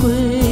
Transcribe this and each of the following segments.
归。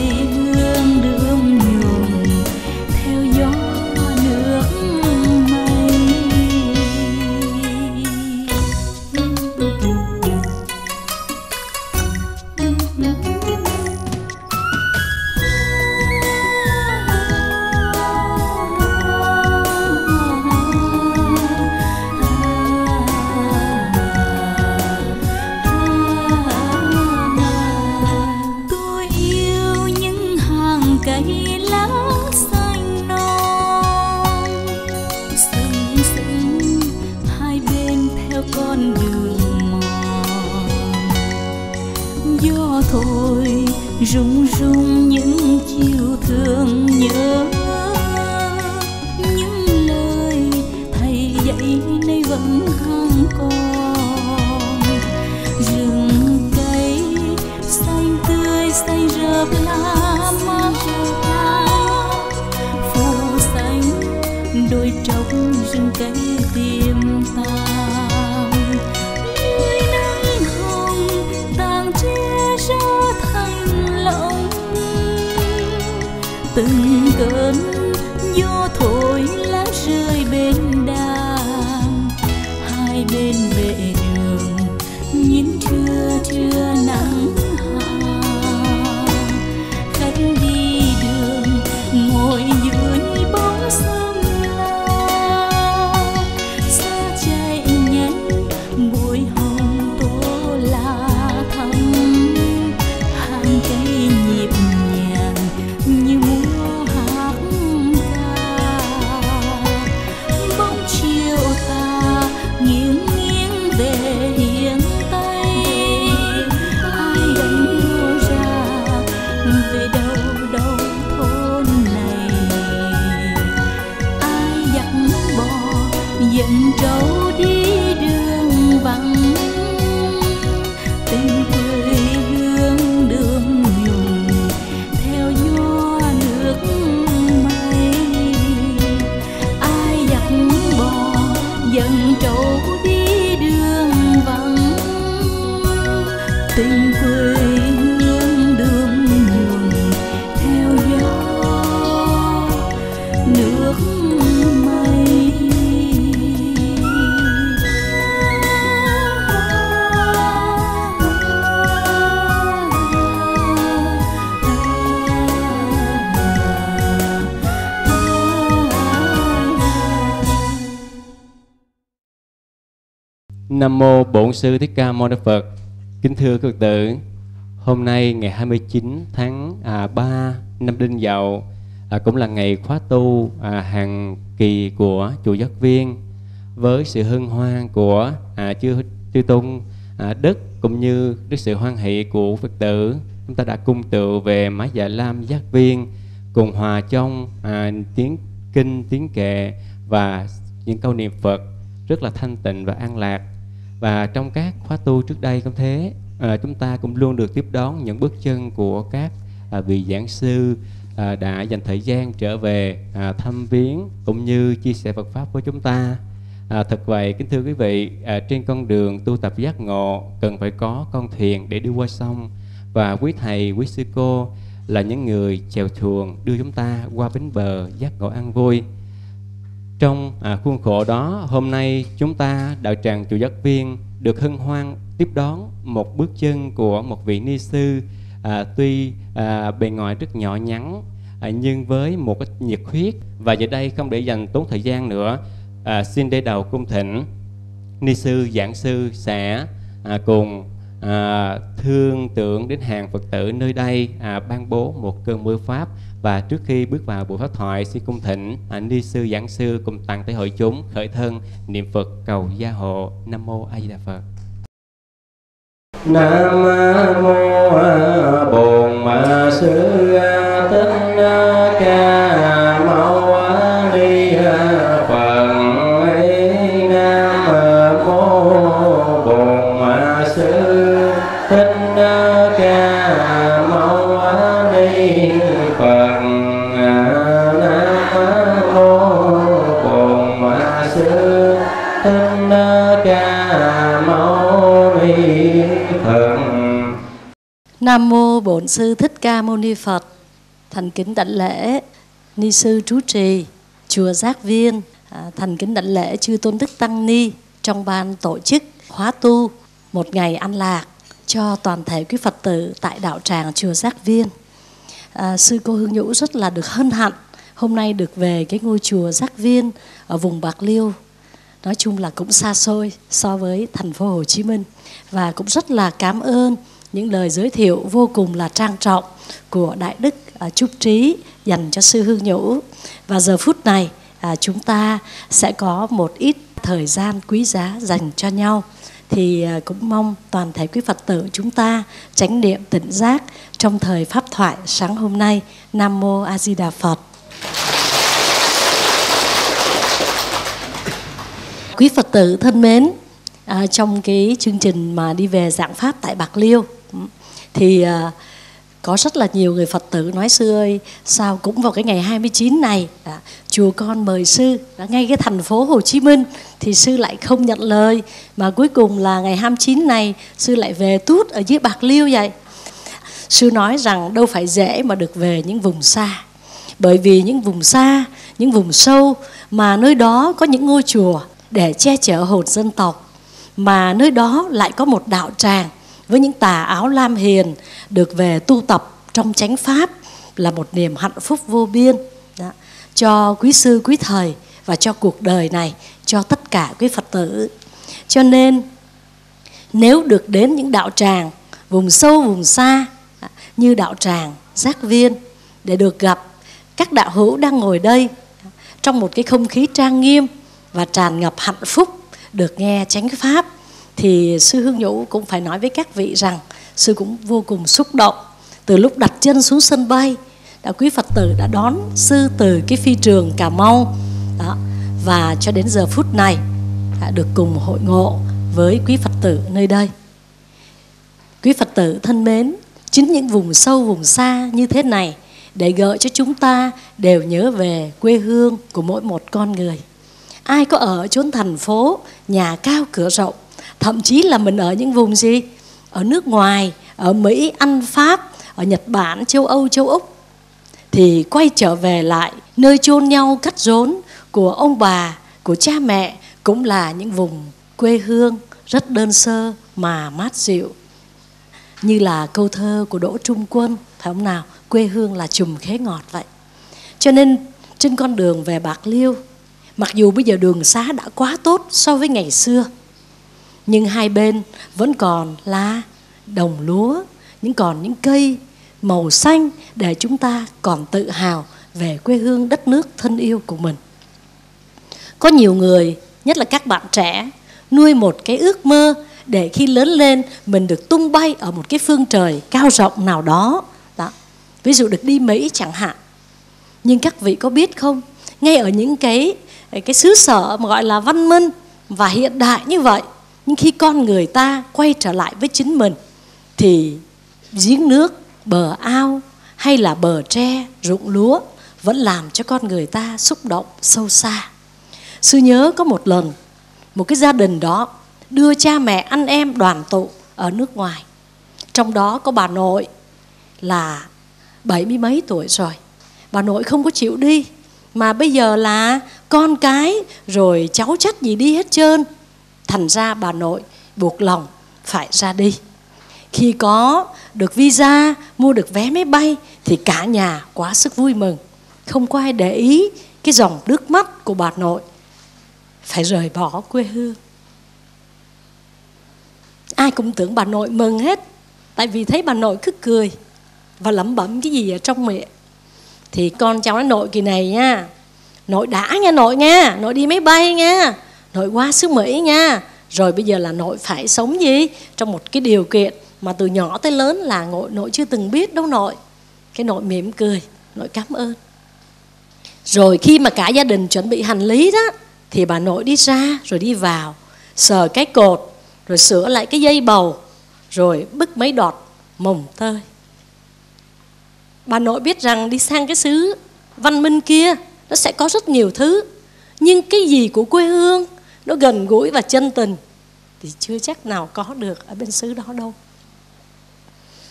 Nam Mô Bổn Sư Thích Ca Mâu Ni Phật. Kính thưa các tử Hôm nay ngày 29 tháng à, 3 năm Đinh Dậu à, Cũng là ngày khóa tu à, hàng kỳ của Chùa Giác Viên. Với sự hân hoan của à, Chư, Chư Tôn à, Đức Cũng như đức sự hoan hỷ của Phật tử Chúng ta đã cung tự về Mã Dạ Lam Giác Viên Cùng hòa trong à, tiếng kinh, tiếng kệ Và những câu niệm Phật rất là thanh tịnh và an lạc và trong các khóa tu trước đây cũng thế à, chúng ta cũng luôn được tiếp đón những bước chân của các à, vị giảng sư à, đã dành thời gian trở về à, thăm viếng cũng như chia sẻ Phật pháp với chúng ta. À, thật vậy kính thưa quý vị à, trên con đường tu tập giác ngộ cần phải có con thuyền để đi qua sông. Và quý thầy quý sư cô là những người chèo thuyền đưa chúng ta qua bến bờ giác ngộ an vui. Trong à, khuôn khổ đó, hôm nay chúng ta đạo tràng chùa giác viên được hân hoan tiếp đón một bước chân của một vị ni sư à, tuy à, bề ngoài rất nhỏ nhắn à, nhưng với một cái nhiệt huyết. Và giờ đây không để dành tốn thời gian nữa à, xin để đầu cung thỉnh ni sư giảng sư sẽ à, cùng à, thương tưởng đến hàng phật tử nơi đây à, ban bố một cơn mưa pháp và trước khi bước vào buổi pháp thoại, xin cung thỉnh ảnh ni sư giảng sư cùng toàn thể hội chúng khởi thân niệm phật cầu gia hộ nam mô a di đà phật. Nam mô bổn Nam mô Bổn sư Thích Ca Mâu Ni Phật. Thành kính đảnh lễ ni sư trú trì chùa Giác Viên, à, thành kính đảnh lễ chư tôn đức tăng ni trong ban tổ chức khóa tu một ngày an lạc cho toàn thể quý Phật tử tại đạo tràng chùa Giác Viên. À, sư cô Hương Nhũ rất là được hân hạnh hôm nay được về cái ngôi chùa Giác Viên ở vùng Bạc Liêu. Nói chung là cũng xa xôi so với thành phố Hồ Chí Minh và cũng rất là cảm ơn những lời giới thiệu vô cùng là trang trọng của Đại Đức à, Trúc Trí dành cho Sư Hương Nhũ. Và giờ phút này à, chúng ta sẽ có một ít thời gian quý giá dành cho nhau. Thì à, cũng mong toàn thể quý Phật tử chúng ta tránh niệm tỉnh giác trong thời Pháp thoại sáng hôm nay. Nam Mô A Di Đà Phật. Quý Phật tử thân mến, à, trong cái chương trình mà đi về giảng pháp tại Bạc Liêu thì à, có rất là nhiều người Phật tử nói sư ơi sao cũng vào cái ngày 29 này à, chùa con mời sư à, ngay cái thành phố Hồ Chí Minh thì sư lại không nhận lời mà cuối cùng là ngày 29 này sư lại về tút ở dưới Bạc Liêu vậy. Sư nói rằng đâu phải dễ mà được về những vùng xa bởi vì những vùng xa những vùng sâu mà nơi đó có những ngôi chùa để che chở hồn dân tộc mà nơi đó lại có một đạo tràng với những tà áo lam hiền được về tu tập trong chánh pháp là một niềm hạnh phúc vô biên đó. cho quý sư, quý thầy và cho cuộc đời này, cho tất cả quý phật tử cho nên, nếu được đến những đạo tràng vùng sâu, vùng xa như đạo tràng giác viên, để được gặp các đạo hữu đang ngồi đây trong một cái không khí trang nghiêm và tràn ngập hạnh phúc, được nghe chánh pháp thì sư hương nhũ cũng phải nói với các vị rằng sư cũng vô cùng xúc động. Từ lúc đặt chân xuống sân bay đã quý phật tử đã đón sư từ cái phi trường cà mau. Đó, và cho đến giờ phút này đã được cùng hội ngộ với quý phật tử nơi đây. Quý phật tử thân mến chính những vùng sâu vùng xa như thế này để gợi cho chúng ta đều nhớ về quê hương của mỗi một con người. Ai có ở chốn thành phố nhà cao cửa rộng thậm chí là mình ở những vùng gì? Ở nước ngoài, ở mỹ, anh, pháp, ở nhật bản, châu âu, châu úc. Thì quay trở về lại nơi chôn nhau cắt rốn của ông bà, của cha mẹ cũng là những vùng quê hương rất đơn sơ mà mát dịu. Như là câu thơ của Đỗ Trung Quân, phải không nào? Quê hương là chùm khế ngọt vậy. Cho nên, trên con đường về Bạc Liêu, mặc dù bây giờ đường xá đã quá tốt so với ngày xưa nhưng hai bên vẫn còn là đồng lúa, những còn những cây màu xanh để chúng ta còn tự hào về quê hương đất nước thân yêu của mình. Có nhiều người, nhất là các bạn trẻ, nuôi một cái ước mơ để khi lớn lên mình được tung bay ở một cái phương trời cao rộng nào đó. Đó, ví dụ được đi mỹ chẳng hạn. Nhưng các vị có biết không? Ngay ở những cái cái xứ sở mà gọi là văn minh và hiện đại như vậy nhưng khi con người ta quay trở lại với chính mình, thì giếng nước, bờ ao hay là bờ tre, ruộng lúa vẫn làm cho con người ta xúc động sâu xa. Sư nhớ có một lần, một cái gia đình đó đưa cha mẹ, anh em đoàn tụ ở nước ngoài. Trong đó có bà nội là bảy mươi mấy tuổi rồi. Bà nội không có chịu đi, mà bây giờ là con cái, rồi cháu chắc gì đi hết trơn thành ra bà nội buộc lòng phải ra đi. Khi có được visa, mua được vé máy bay, thì cả nhà quá sức vui mừng. Không có ai để ý cái dòng nước mắt của bà nội. Phải rời bỏ quê hương. Ai cũng tưởng bà nội mừng hết, tại vì thấy bà nội cứ cười và lẩm bẩm cái gì ở trong miệng. Thì con cháu nói nội kỳ này nha, nội đã nha nội nha, nội đi máy bay nha nội qua xứ mỹ nha. Rồi bây giờ là nội phải sống gì? Trong một cái điều kiện mà từ nhỏ tới lớn là nội nội chưa từng biết đâu nội. Cái nội mỉm cười, nội cảm ơn. Rồi khi mà cả gia đình chuẩn bị hành lý đó, thì bà nội đi ra, rồi đi vào, sờ cái cột, rồi sửa lại cái dây bầu, rồi bứt mấy đọt mồng tơi. Bà nội biết rằng đi sang cái xứ văn minh kia, nó sẽ có rất nhiều thứ. Nhưng cái gì của quê hương nó gần gũi và chân tình thì chưa chắc nào có được ở bên xứ đó đâu.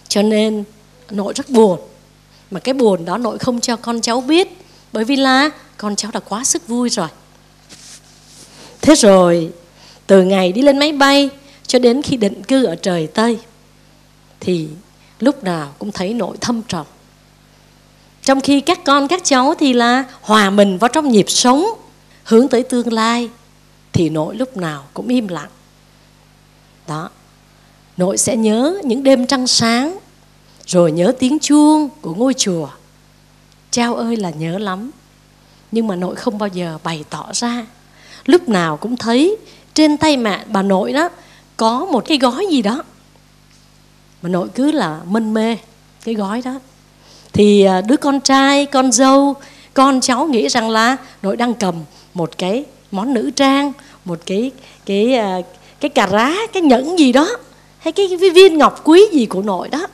Cho nên nội rất buồn. Mà cái buồn đó nội không cho con cháu biết, bởi vì là con cháu đã quá sức vui rồi. Thế rồi, từ ngày đi lên máy bay cho đến khi định cư ở trời tây, thì lúc nào cũng thấy nội thâm trầm. Trong khi các con, các cháu thì là hòa mình vào trong nhịp sống, hướng tới tương lai thì nội lúc nào cũng im lặng. Đó. Nội sẽ nhớ những đêm trăng sáng rồi nhớ tiếng chuông của ngôi chùa. Trao ơi là nhớ lắm Nhưng mà nội không bao giờ bày tỏ ra. Lúc nào cũng thấy Trên tay mẹ bà nội đó Có một cái gói gì đó. Mà nội cứ là mân mê Cái gói đó. Thì à, đứa con trai, con dâu Con cháu nghĩ rằng là Nội đang cầm một cái món nữ trang Một cái cái ờ, cái cà rá, cái nhẫn gì đó Hay cái viên ngọc quý gì của nội đó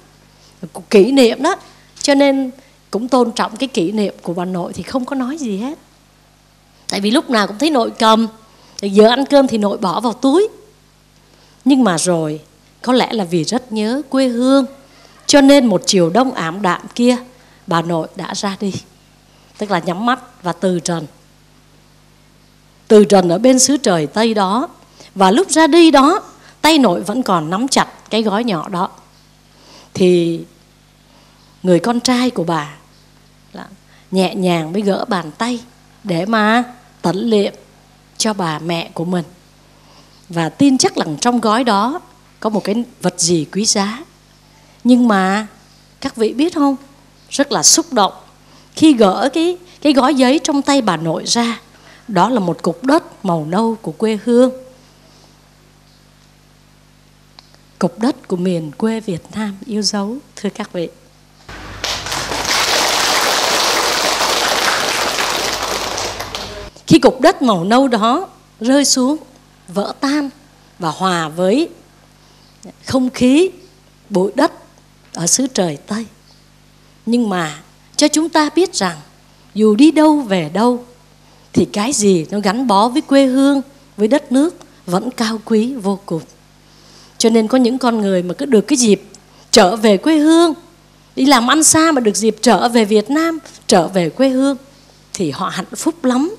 Kỷ niệm đó. Cho nên cũng tôn trọng cái kỷ niệm của bà nội thì không có nói gì hết. Tại vì lúc nào cũng thấy nội cầm giờ ăn cơm thì nội bỏ vào túi. Nhưng mà rồi có lẽ là vì rất nhớ quê hương cho nên một chiều đông ảm đạm kia bà nội đã ra đi. Tức là nhắm mắt và từ trần từ trần ở bên xứ trời tây đó, và lúc ra đi đó, tay nội vẫn còn nắm chặt cái gói nhỏ đó. Thì người con trai của bà là nhẹ nhàng mới gỡ bàn tay để mà tẩn liệm cho bà mẹ của mình. Và tin chắc rằng trong gói đó có một cái vật gì quý giá. Nhưng mà các vị biết không, rất là xúc động khi gỡ cái cái gói giấy trong tay bà nội ra đó là một cục đất màu nâu của quê hương. Cục đất của miền quê Việt Nam yêu dấu, thưa các vị. Khi cục đất màu nâu đó rơi xuống, vỡ tan và hòa với không khí bụi đất ở xứ trời tây. Nhưng mà cho chúng ta biết rằng, dù đi đâu về đâu thì cái gì nó gắn bó với quê hương, với đất nước vẫn cao quý vô cùng. Cho nên có những con người mà cứ được cái dịp trở về quê hương, đi làm ăn xa mà được dịp trở về việt nam, trở về quê hương, thì họ hạnh phúc lắm.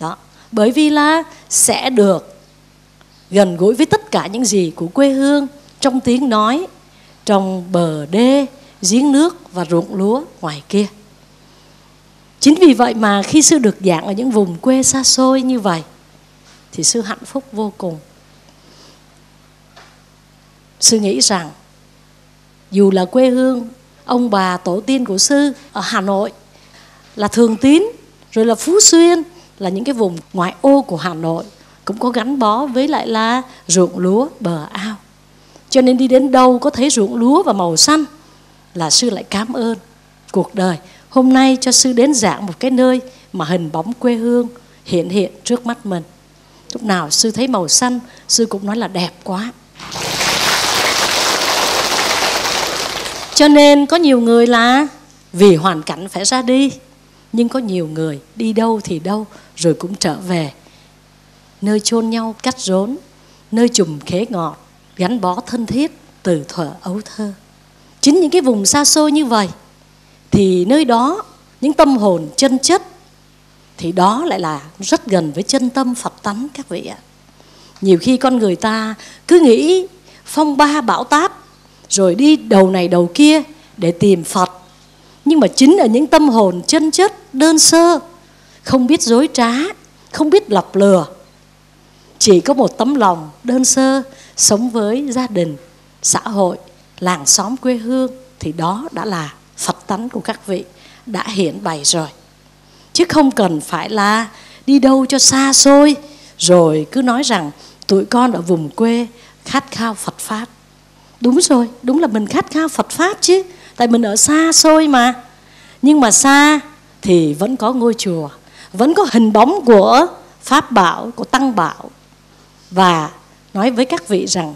Đó, bởi vì là sẽ được gần gũi với tất cả những gì của quê hương trong tiếng nói, trong bờ đê, giếng nước và ruộng lúa ngoài kia chính vì vậy mà khi sư được giảng ở những vùng quê xa xôi như vậy, thì sư hạnh phúc vô cùng sư nghĩ rằng, dù là quê hương, ông bà, tổ tiên của sư ở hà nội là thường tín, rồi là phú xuyên, là những cái vùng ngoại ô của Hà Nội, cũng có gắn bó với lại là ruộng lúa bờ ao. Cho nên đi đến đâu có thấy ruộng lúa và màu xanh là sư lại cảm ơn cuộc đời. Hôm nay cho sư đến dạng một cái nơi mà hình bóng quê hương hiện hiện trước mắt mình. Lúc nào sư thấy màu xanh, sư cũng nói là đẹp quá. cho nên có nhiều người là vì hoàn cảnh phải ra đi nhưng có nhiều người đi đâu thì đâu rồi cũng trở về nơi chôn nhau cắt rốn nơi chùm khế ngọt gắn bó thân thiết từ thuở ấu thơ chính những cái vùng xa xôi như vậy thì nơi đó những tâm hồn chân chất thì đó lại là rất gần với chân tâm Phật tánh các vị ạ. Nhiều khi con người ta cứ nghĩ phong ba bão táp rồi đi đầu này đầu kia để tìm Phật. Nhưng mà chính ở những tâm hồn chân chất, đơn sơ, không biết dối trá, không biết lọc lừa. Chỉ có một tấm lòng đơn sơ sống với gia đình, xã hội, làng xóm quê hương thì đó đã là Phật tánh của các vị đã hiển bày rồi. Chứ không cần phải là đi đâu cho xa xôi, rồi cứ nói rằng tụi con ở vùng quê khát khao Phật pháp. Đúng rồi, đúng là mình khát khao Phật pháp chứ, tại mình ở xa xôi mà. Nhưng mà xa thì vẫn có ngôi chùa, vẫn có hình bóng của pháp bảo, của tăng bảo. Và nói với các vị rằng,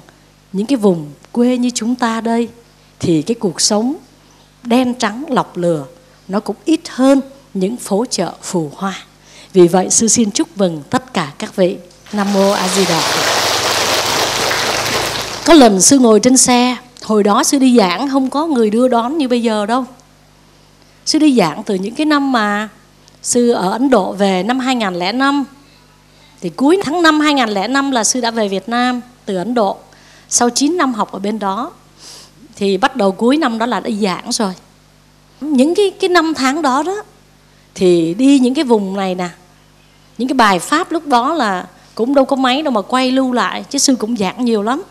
những cái vùng quê như chúng ta đây thì cái cuộc sống đen trắng lọc lừa nó cũng ít hơn những phố chợ phù hoa. Vì vậy sư xin chúc mừng tất cả các vị. Nam mô A Di Đà Có lần sư ngồi trên xe, hồi đó sư đi giảng không có người đưa đón như bây giờ đâu. Sư đi giảng từ những cái năm mà sư ở Ấn Độ về năm 2005. Thì cuối tháng 5 2005 là sư đã về Việt Nam từ Ấn Độ. Sau 9 năm học ở bên đó thì bắt đầu cuối năm đó là đã giảng rồi. Những cái cái năm tháng đó đó thì đi những cái vùng này nè những cái bài pháp lúc đó là cũng đâu có máy đâu mà quay lưu lại chứ sư cũng giảng nhiều lắm.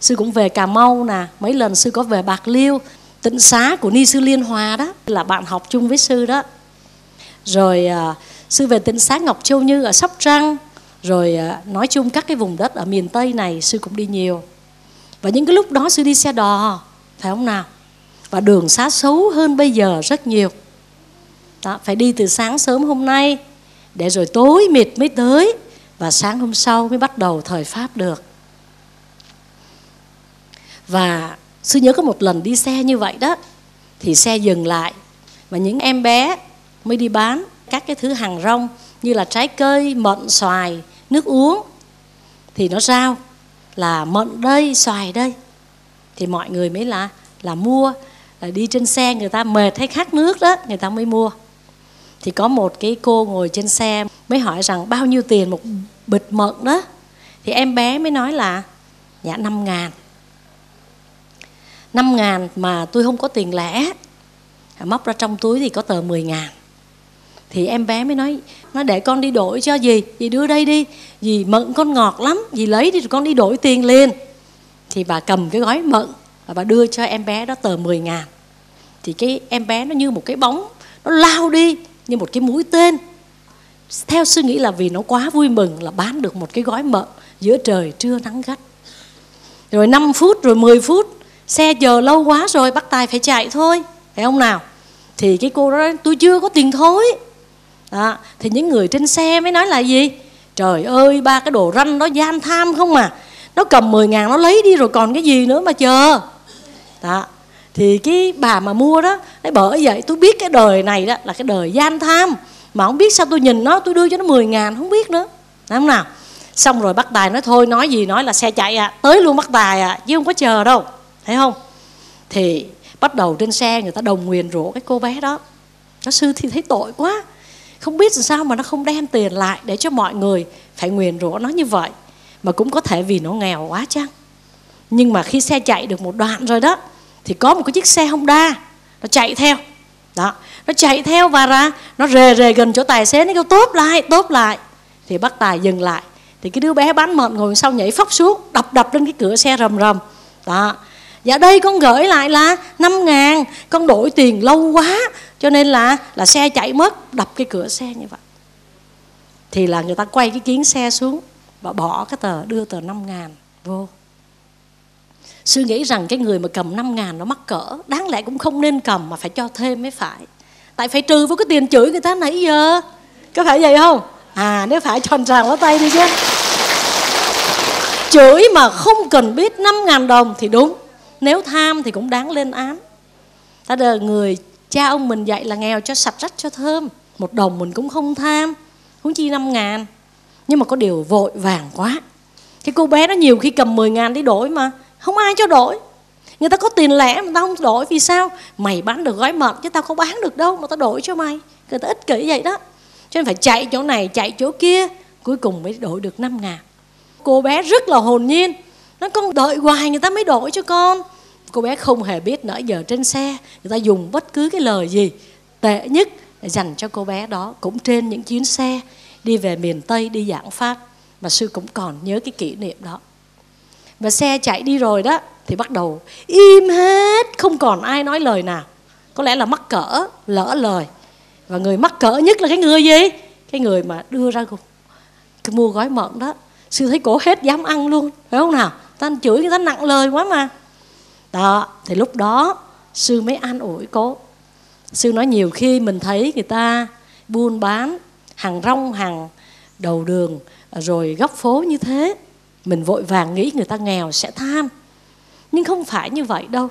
Sư cũng về cà mau nè mấy lần sư có về bạc liêu tịnh xá của ni sư liên hòa đó là bạn học chung với sư đó. Rồi à, sư về tịnh xá ngọc châu như ở sóc trăng rồi à, nói chung các cái vùng đất ở miền tây này sư cũng đi nhiều. Và những cái lúc đó sư đi xe đò phải không nào? Và đường xá xấu hơn bây giờ rất nhiều. Đó, phải đi từ sáng sớm hôm nay để rồi tối mịt mới tới và sáng hôm sau mới bắt đầu thời pháp được. Và sư nhớ có một lần đi xe như vậy đó thì xe dừng lại và những em bé mới đi bán các cái thứ hàng rong như là trái cây mận xoài nước uống. Thì nó giao là mận đây xoài đây thì mọi người mới là là mua. Là đi trên xe người ta mệt hay khát nước đó, người ta mới mua. Thì có một cái cô ngồi trên xe mới hỏi rằng, bao nhiêu tiền một bịch mận đó? Thì em bé mới nói là dạ năm ngàn. Năm ngàn mà tôi không có tiền lẻ à, móc ra trong túi thì có tờ 10 ngàn. Thì em bé mới nói, nó để con đi đổi cho gì dì đưa đây đi. Dì mận con ngọt lắm, dì lấy đi rồi con đi đổi tiền liền thì bà cầm cái gói mận và bà đưa cho em bé đó tờ 10 ngàn. Thì cái em bé nó như một cái bóng nó lao đi như một cái mũi tên. Theo suy nghĩ là vì nó quá vui mừng là bán được một cái gói mận giữa trời trưa nắng gắt. Rồi 5 phút rồi 10 phút xe chờ lâu quá rồi bắt tài phải chạy thôi phải không nào? Thì cái cô đó nói, tôi chưa có tiền thối. Đó. thì những người trên xe mới nói là gì? Trời ơi ba cái đồ ranh đó gian tham không mà nó cầm 10 ngàn nó lấy đi rồi còn cái gì nữa mà chờ. Đó, thì cái bà mà mua đó, nói bởi vậy tôi biết cái đời này đó là cái đời gian tham, mà không biết sao tôi nhìn nó, tôi đưa cho nó 10 ngàn, không biết nữa. Đúng không nào? Xong rồi bắt tài nói, thôi nói gì nói là xe chạy à tới luôn bắt tài à chứ không có chờ đâu. Thấy không? Thì bắt đầu trên xe người ta đồng nguyền rủa cái cô bé đó. Nó sư thì thấy tội quá. Không biết làm sao mà nó không đem tiền lại để cho mọi người phải nguyền rủa nó như vậy mà cũng có thể vì nó nghèo quá chăng? Nhưng mà khi xe chạy được một đoạn rồi đó, thì có một cái chiếc xe Honda, nó chạy theo. Đó, nó chạy theo và ra, nó rề rề gần chỗ tài xế, nó kêu, tốt lại tốt lại. Thì bắt tài dừng lại. Thì cái đứa bé bán mận ngồi sau nhảy phóc xuống, đập đập lên cái cửa xe rầm rầm. Đó. Dạ đây, con gửi lại là 5 ngàn, con đổi tiền lâu quá. Cho nên là là xe chạy mất, đập cái cửa xe như vậy. Thì là người ta quay cái kiến xe xuống và bỏ cái tờ, đưa tờ 5 ngàn vô. Sư nghĩ rằng cái người mà cầm 5 ngàn nó mắc cỡ, đáng lẽ cũng không nên cầm mà phải cho thêm mới phải. Tại phải trừ với cái tiền chửi người ta nãy giờ. Có phải vậy không? À nếu phải tròn tràng vào tay đi chứ. Chửi mà không cần biết 5 ngàn đồng thì đúng. Nếu tham thì cũng đáng lên án. Ta đời người cha ông mình dạy là nghèo cho sạch rách cho thơm. Một đồng mình cũng không tham. Huống chi năm ngàn nhưng mà có điều vội vàng quá. Cái cô bé nó nhiều khi cầm 10 ngàn đi đổi mà, không ai cho đổi. Người ta có tiền lẻ mà tao không đổi vì sao? Mày bán được gói mật chứ tao không bán được đâu mà tao đổi cho mày. Người ta ích kỷ vậy đó. Cho nên phải chạy chỗ này, chạy chỗ kia, cuối cùng mới đổi được 5 ngàn. Cô bé rất là hồn nhiên. Nó con đợi hoài người ta mới đổi cho con. Cô bé không hề biết nãy giờ trên xe, người ta dùng bất cứ cái lời gì tệ nhất để dành cho cô bé đó. Cũng trên những chuyến xe đi về miền tây đi giảng pháp. Mà sư cũng còn nhớ cái kỷ niệm đó. Và xe chạy đi rồi đó, thì bắt đầu im hết, không còn ai nói lời nào. Có lẽ là mắc cỡ, lỡ lời. Và người mắc cỡ nhất là cái người gì? Cái người mà đưa ra cái mua gói mận đó. Sư thấy cổ hết dám ăn luôn, phải không nào? Ta chửi người ta nặng lời quá mà. Đó, thì lúc đó, sư mới an ủi cô sư nói nhiều khi mình thấy người ta buôn bán hàng rong, hàng đầu đường, rồi góc phố như thế. Mình vội vàng nghĩ người ta nghèo sẽ tham. Nhưng không phải như vậy đâu.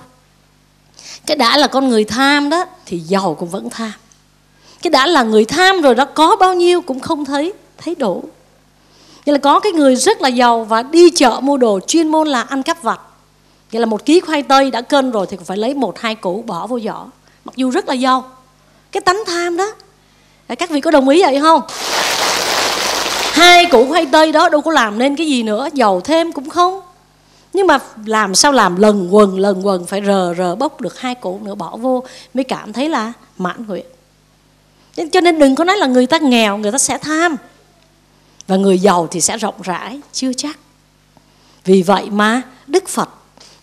Cái đã là con người tham đó, thì giàu cũng vẫn tham. Cái đã là người tham rồi đó, có bao nhiêu cũng không thấy thấy đủ. Nghĩa là có cái người rất là giàu và đi chợ mua đồ chuyên môn là ăn cắp vặt. Nghĩa là một ký khoai tây đã cân rồi thì phải lấy một, hai củ bỏ vô giỏ, Mặc dù rất là giàu. Cái tánh tham đó các vị có đồng ý vậy không? Hai củ khoai tây đó đâu có làm nên cái gì nữa, Giàu thêm cũng không. Nhưng mà làm sao làm lần quần lần quần, phải rờ rờ bốc được hai củ nữa, bỏ vô, mới cảm thấy là mãn nguyện. Cho nên đừng có nói là người ta nghèo, người ta sẽ tham. Và người giàu thì sẽ rộng rãi, chưa chắc. Vì vậy mà đức phật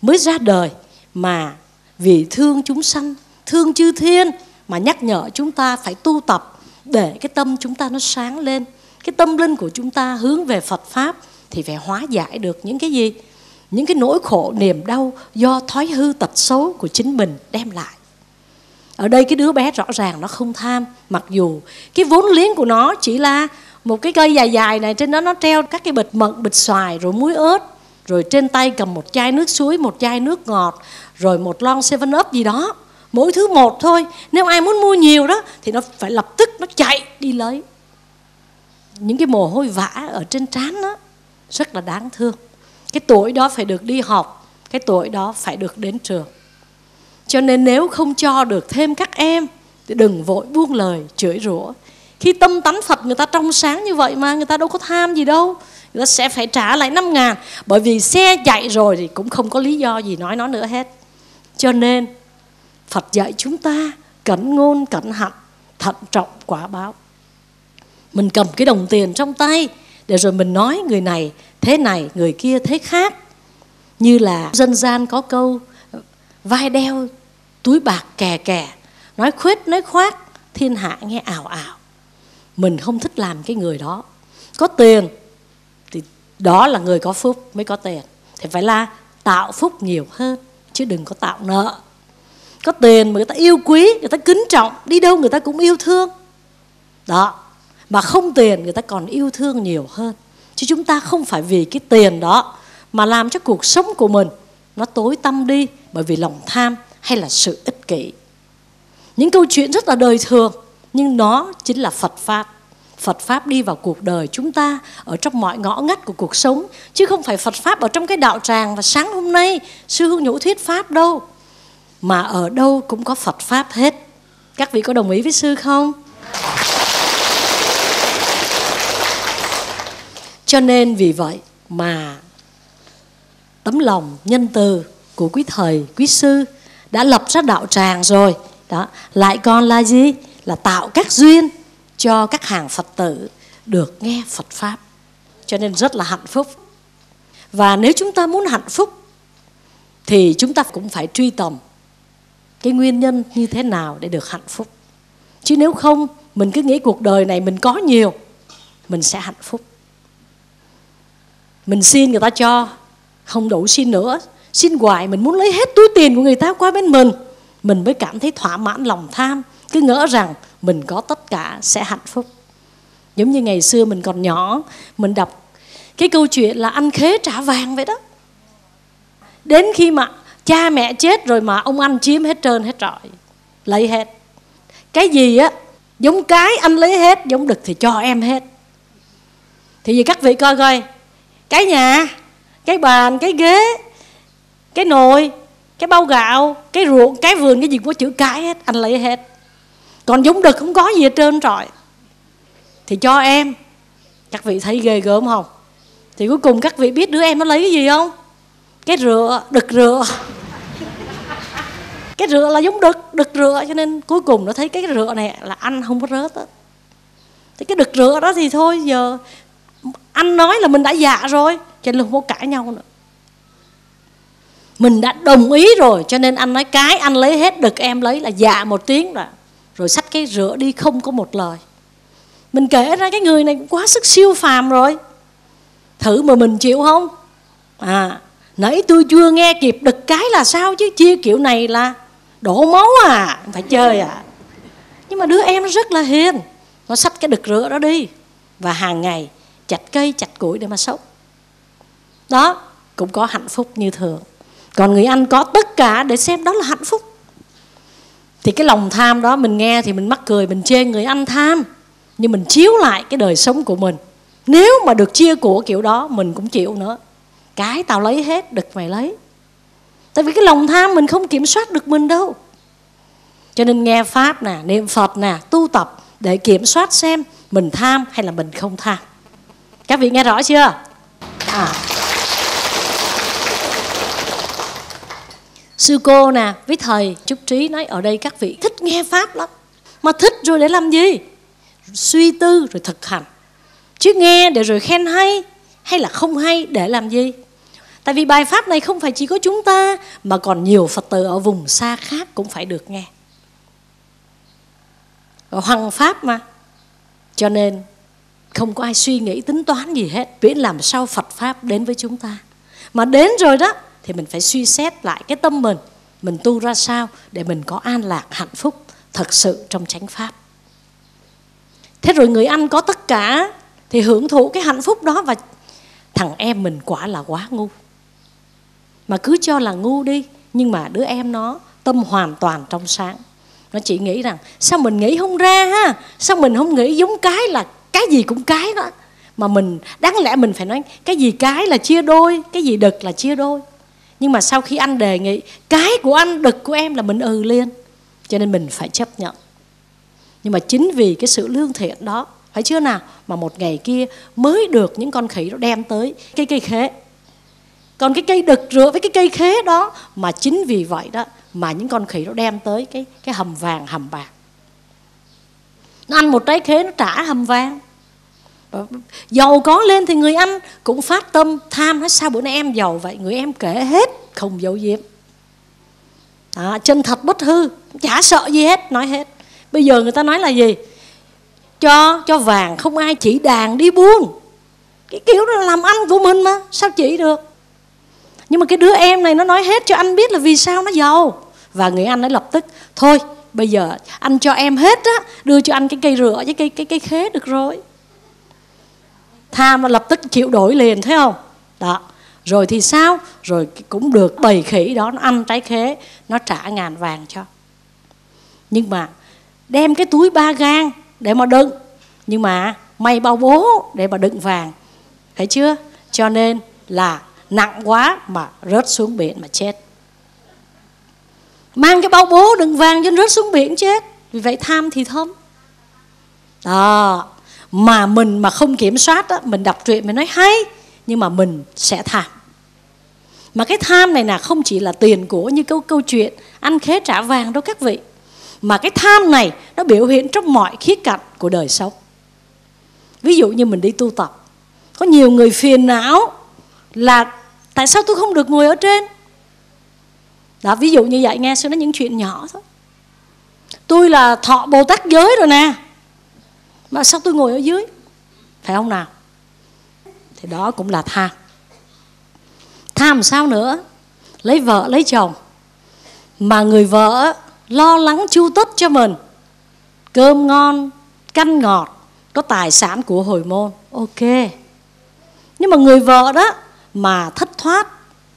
mới ra đời mà vì thương chúng sanh, thương chư thiên mà nhắc nhở chúng ta phải tu tập để cái tâm chúng ta nó sáng lên, cái tâm linh của chúng ta hướng về phật pháp thì phải hóa giải được những cái gì? Những cái nỗi khổ, niềm đau do thói hư tật xấu của chính mình đem lại. Ở đây cái đứa bé rõ ràng nó không tham, mặc dù cái vốn liếng của nó chỉ là một cái cây dài dài này, trên đó nó treo các cái bịch mận, bịch xoài, rồi muối ớt, rồi trên tay cầm một chai nước suối, một chai nước ngọt, rồi một lon seven up gì đó mỗi thứ một thôi. Nếu ai muốn mua nhiều đó, thì nó phải lập tức nó chạy đi lấy. Những cái mồ hôi vã ở trên trán đó, rất là đáng thương. Cái tuổi đó phải được đi học, cái tuổi đó phải được đến trường. Cho nên nếu không cho được thêm các em, thì đừng vội buông lời, chửi rủa. Khi tâm tánh Phật người ta trong sáng như vậy mà, người ta đâu có tham gì đâu. Người ta sẽ phải trả lại 5 ngàn. Bởi vì xe chạy rồi thì cũng không có lý do gì nói nó nữa hết. Cho nên Phật dạy chúng ta cẩn ngôn cẩn hạnh, thận trọng, quả báo. Mình cầm cái đồng tiền trong tay để rồi mình nói người này thế này, người kia thế khác. Như là dân gian có câu, vai đeo, túi bạc kè kè, nói khuyết, nói khoác, thiên hạ nghe ảo ảo. Mình không thích làm cái người đó. Có tiền thì đó là người có phúc mới có tiền. Thì phải là tạo phúc nhiều hơn, chứ đừng có tạo nợ có tiền mà người ta yêu quý, người ta kính trọng, đi đâu người ta cũng yêu thương. Đó, mà không tiền người ta còn yêu thương nhiều hơn. Chứ chúng ta không phải vì cái tiền đó mà làm cho cuộc sống của mình nó tối tăm đi bởi vì lòng tham hay là sự ích kỷ. Những câu chuyện rất là đời thường, nhưng nó chính là phật pháp. Phật Pháp đi vào cuộc đời chúng ta ở trong mọi ngõ ngách của cuộc sống, chứ không phải Phật Pháp ở trong cái đạo tràng và sáng hôm nay, sư hương nhũ thuyết Pháp đâu mà ở đâu cũng có Phật Pháp hết. Các vị có đồng ý với sư không? Cho nên vì vậy mà tấm lòng nhân từ của quý thầy, quý sư đã lập ra đạo tràng rồi. Đó, lại còn là gì? Là tạo các duyên cho các hàng phật tử được nghe phật pháp. Cho nên rất là hạnh phúc. Và nếu chúng ta muốn hạnh phúc, thì chúng ta cũng phải truy tầm cái nguyên nhân như thế nào để được hạnh phúc. Chứ nếu không, mình cứ nghĩ cuộc đời này mình có nhiều, mình sẽ hạnh phúc. Mình xin người ta cho, không đủ xin nữa. Xin hoài mình muốn lấy hết túi tiền của người ta qua bên mình mình mới cảm thấy thỏa mãn, lòng tham. Cứ ngỡ rằng mình có tất cả sẽ hạnh phúc. Giống như ngày xưa mình còn nhỏ, mình đọc cái câu chuyện là ăn khế trả vàng vậy đó. Đến khi mà cha mẹ chết rồi mà ông anh chiếm hết trơn hết trọi. Lấy hết. Cái gì á, giống cái anh lấy hết, giống đực thì cho em hết. Thì vì các vị coi coi. Cái nhà, cái bàn, cái ghế, cái nồi, cái bao gạo, cái ruộng, cái vườn, cái gì cũng có chữ cái hết, anh lấy hết. Còn giống đực không có gì hết trơn trọi. Thì cho em. Các vị thấy ghê gớm không? Thì cuối cùng các vị biết đứa em nó lấy cái gì không? Cái rửa, đực rửa. Cái rửa là giống đực đực rửa, cho nên cuối cùng nó thấy cái rửa này là ăn không có rớt á. Thì cái đực rửa đó thì thôi, giờ anh nói là mình đã dạ rồi, cho nên không có cãi nhau nữa. Mình đã đồng ý rồi, cho nên anh nói cái anh lấy hết đực em lấy là dạ một tiếng rồi. Rồi xách cái rửa đi không có một lời. Mình kể ra cái người này cũng quá sức siêu phàm rồi. Thử mà mình chịu không? À nãy tôi chưa nghe kịp đực cái là sao chứ, chia kiểu này là đổ máu à phải chơi à. Nhưng mà đứa em nó rất là hiền, nó xách cái đực rửa đó đi và hàng ngày chặt cây, chặt củi để mà sống. Đó, cũng có hạnh phúc như thường. Còn người anh có tất cả để xem đó là hạnh phúc. Thì cái lòng tham đó, mình nghe thì mình mắc cười, mình chê người anh tham, nhưng mình chiếu lại cái đời sống của mình. Nếu mà được chia của kiểu đó, mình cũng chịu nữa cái tao lấy hết được mày lấy. Tại vì cái lòng tham mình không kiểm soát được mình đâu. Cho nên nghe pháp nè, niệm phật nè, tu tập để kiểm soát xem mình tham hay là mình không tham. Các vị nghe rõ chưa? À. sư cô nè, với thầy trúc trí nói ở đây các vị thích nghe pháp lắm. Mà thích rồi để làm gì? Suy tư rồi thực hành. Chứ nghe để rồi khen hay hay là không hay, để làm gì? Tại vì bài pháp này không phải chỉ có chúng ta, mà còn nhiều phật tử ở vùng xa khác cũng phải được nghe. Hoàng pháp mà. Cho nên không có ai suy nghĩ tính toán gì hết miễn làm sao phật pháp đến với chúng ta. Mà đến rồi đó, thì mình phải suy xét lại cái tâm mình mình tu ra sao để mình có an lạc, hạnh phúc, thật sự trong chánh pháp. Thế rồi người anh có tất cả, thì hưởng thụ cái hạnh phúc đó và thằng em mình quả là quá ngu. Mà cứ cho là ngu đi, nhưng mà đứa em nó tâm hoàn toàn trong sáng. Nó chỉ nghĩ rằng, sao mình nghĩ không ra ha? Sao mình không nghĩ giống cái là cái gì cũng cái đó? Mà mình, đáng lẽ mình phải nói, cái gì cái là chia đôi, cái gì đực là chia đôi. Nhưng mà sau khi anh đề nghị, cái của anh, đực của em là mình ừ liền. Cho nên mình phải chấp nhận. Nhưng mà chính vì cái sự lương thiện đó phải chưa nào? Mà một ngày kia mới được những con khỉ nó đem tới cái cây khế. Còn cái cây đực rửa với cái cây khế đó mà chính vì vậy đó mà những con khỉ nó đem tới cái cái hầm vàng hầm bạc. Nó ăn một trái khế nó trả hầm vàng. Giàu có lên thì người ăn cũng phát tâm tham. Hết sao bữa nay em giàu vậy? Người em kể hết không giấu diếm à, chân thật bất hư chả sợ gì hết nói hết. Bây giờ người ta nói là gì? Cho cho vàng không ai chỉ đàn đi buôn. Cái kiểu đó là làm ăn của mình mà, sao chỉ được? Nhưng mà cái đứa em này nó nói hết cho anh biết là vì sao nó giàu. Và người anh ấy lập tức, thôi, bây giờ anh cho em hết á, đưa cho anh cái cây rửa với cây cây cây khế được rồi. Tham nó lập tức chịu đổi liền, thấy không? Đó. Rồi thì sao? Rồi cũng được bầy khỉ đó, nó ăn trái khế, nó trả ngàn vàng cho. Nhưng mà đem cái túi ba gang để mà đựng. Nhưng mà may bao bố để mà đựng vàng. Thấy chưa? Cho nên là nặng quá mà rớt xuống biển mà chết. Mang cái bao bố đựng vàng cho rớt xuống biển chết. Vì vậy tham thì thâm đó. Mà mình mà không kiểm soát đó, mình đọc truyện mình nói hay nhưng mà mình sẽ tham. Mà cái tham này là không chỉ là tiền của như câu câu chuyện ăn khế trả vàng đâu các vị mà cái tham này nó biểu hiện trong mọi khía cạnh của đời sống. Ví dụ như mình đi tu tập, có nhiều người phiền não là tại sao tôi không được ngồi ở trên? Đó ví dụ như vậy nghe sẽ nói những chuyện nhỏ thôi. Tôi là thọ bồ tát giới rồi nè, mà sao tôi ngồi ở dưới? Phải không nào? Thì đó cũng là tham. Tham sao nữa? Lấy vợ, lấy chồng. Mà người vợ lo lắng chu tất cho mình. Cơm ngon, canh ngọt, có tài sản của hồi môn, ok. Nhưng mà người vợ đó mà thất thoát,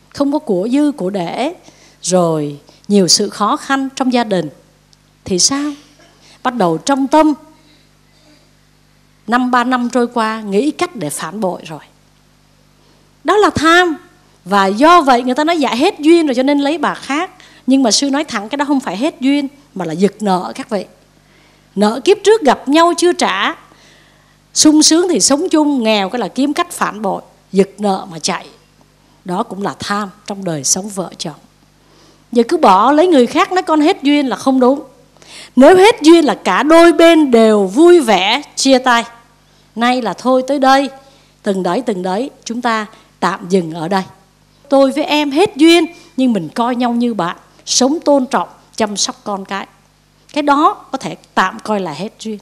không có của dư, của để, rồi nhiều sự khó khăn trong gia đình, thì sao? Bắt đầu trong tâm, năm ba năm trôi qua, nghĩ cách để phản bội rồi. Đó là tham, và do vậy người ta nói dạ hết duyên rồi cho nên lấy bà khác nhưng mà sư nói thẳng cái đó không phải hết duyên, mà là giật nợ các vị. Nợ kiếp trước gặp nhau chưa trả, sung sướng thì sống chung, nghèo cái là kiếm cách phản bội, giật nợ mà chạy. Đó cũng là tham trong đời sống vợ chồng. Giờ cứ bỏ lấy người khác nói con hết duyên là không đúng. Nếu hết duyên là cả đôi bên đều vui vẻ, chia tay. Nay là thôi tới đây, từng đấy từng đấy, chúng ta tạm dừng ở đây. Tôi với em hết duyên, nhưng mình coi nhau như bạn sống tôn trọng, chăm sóc con cái. Cái đó có thể tạm coi là hết duyên.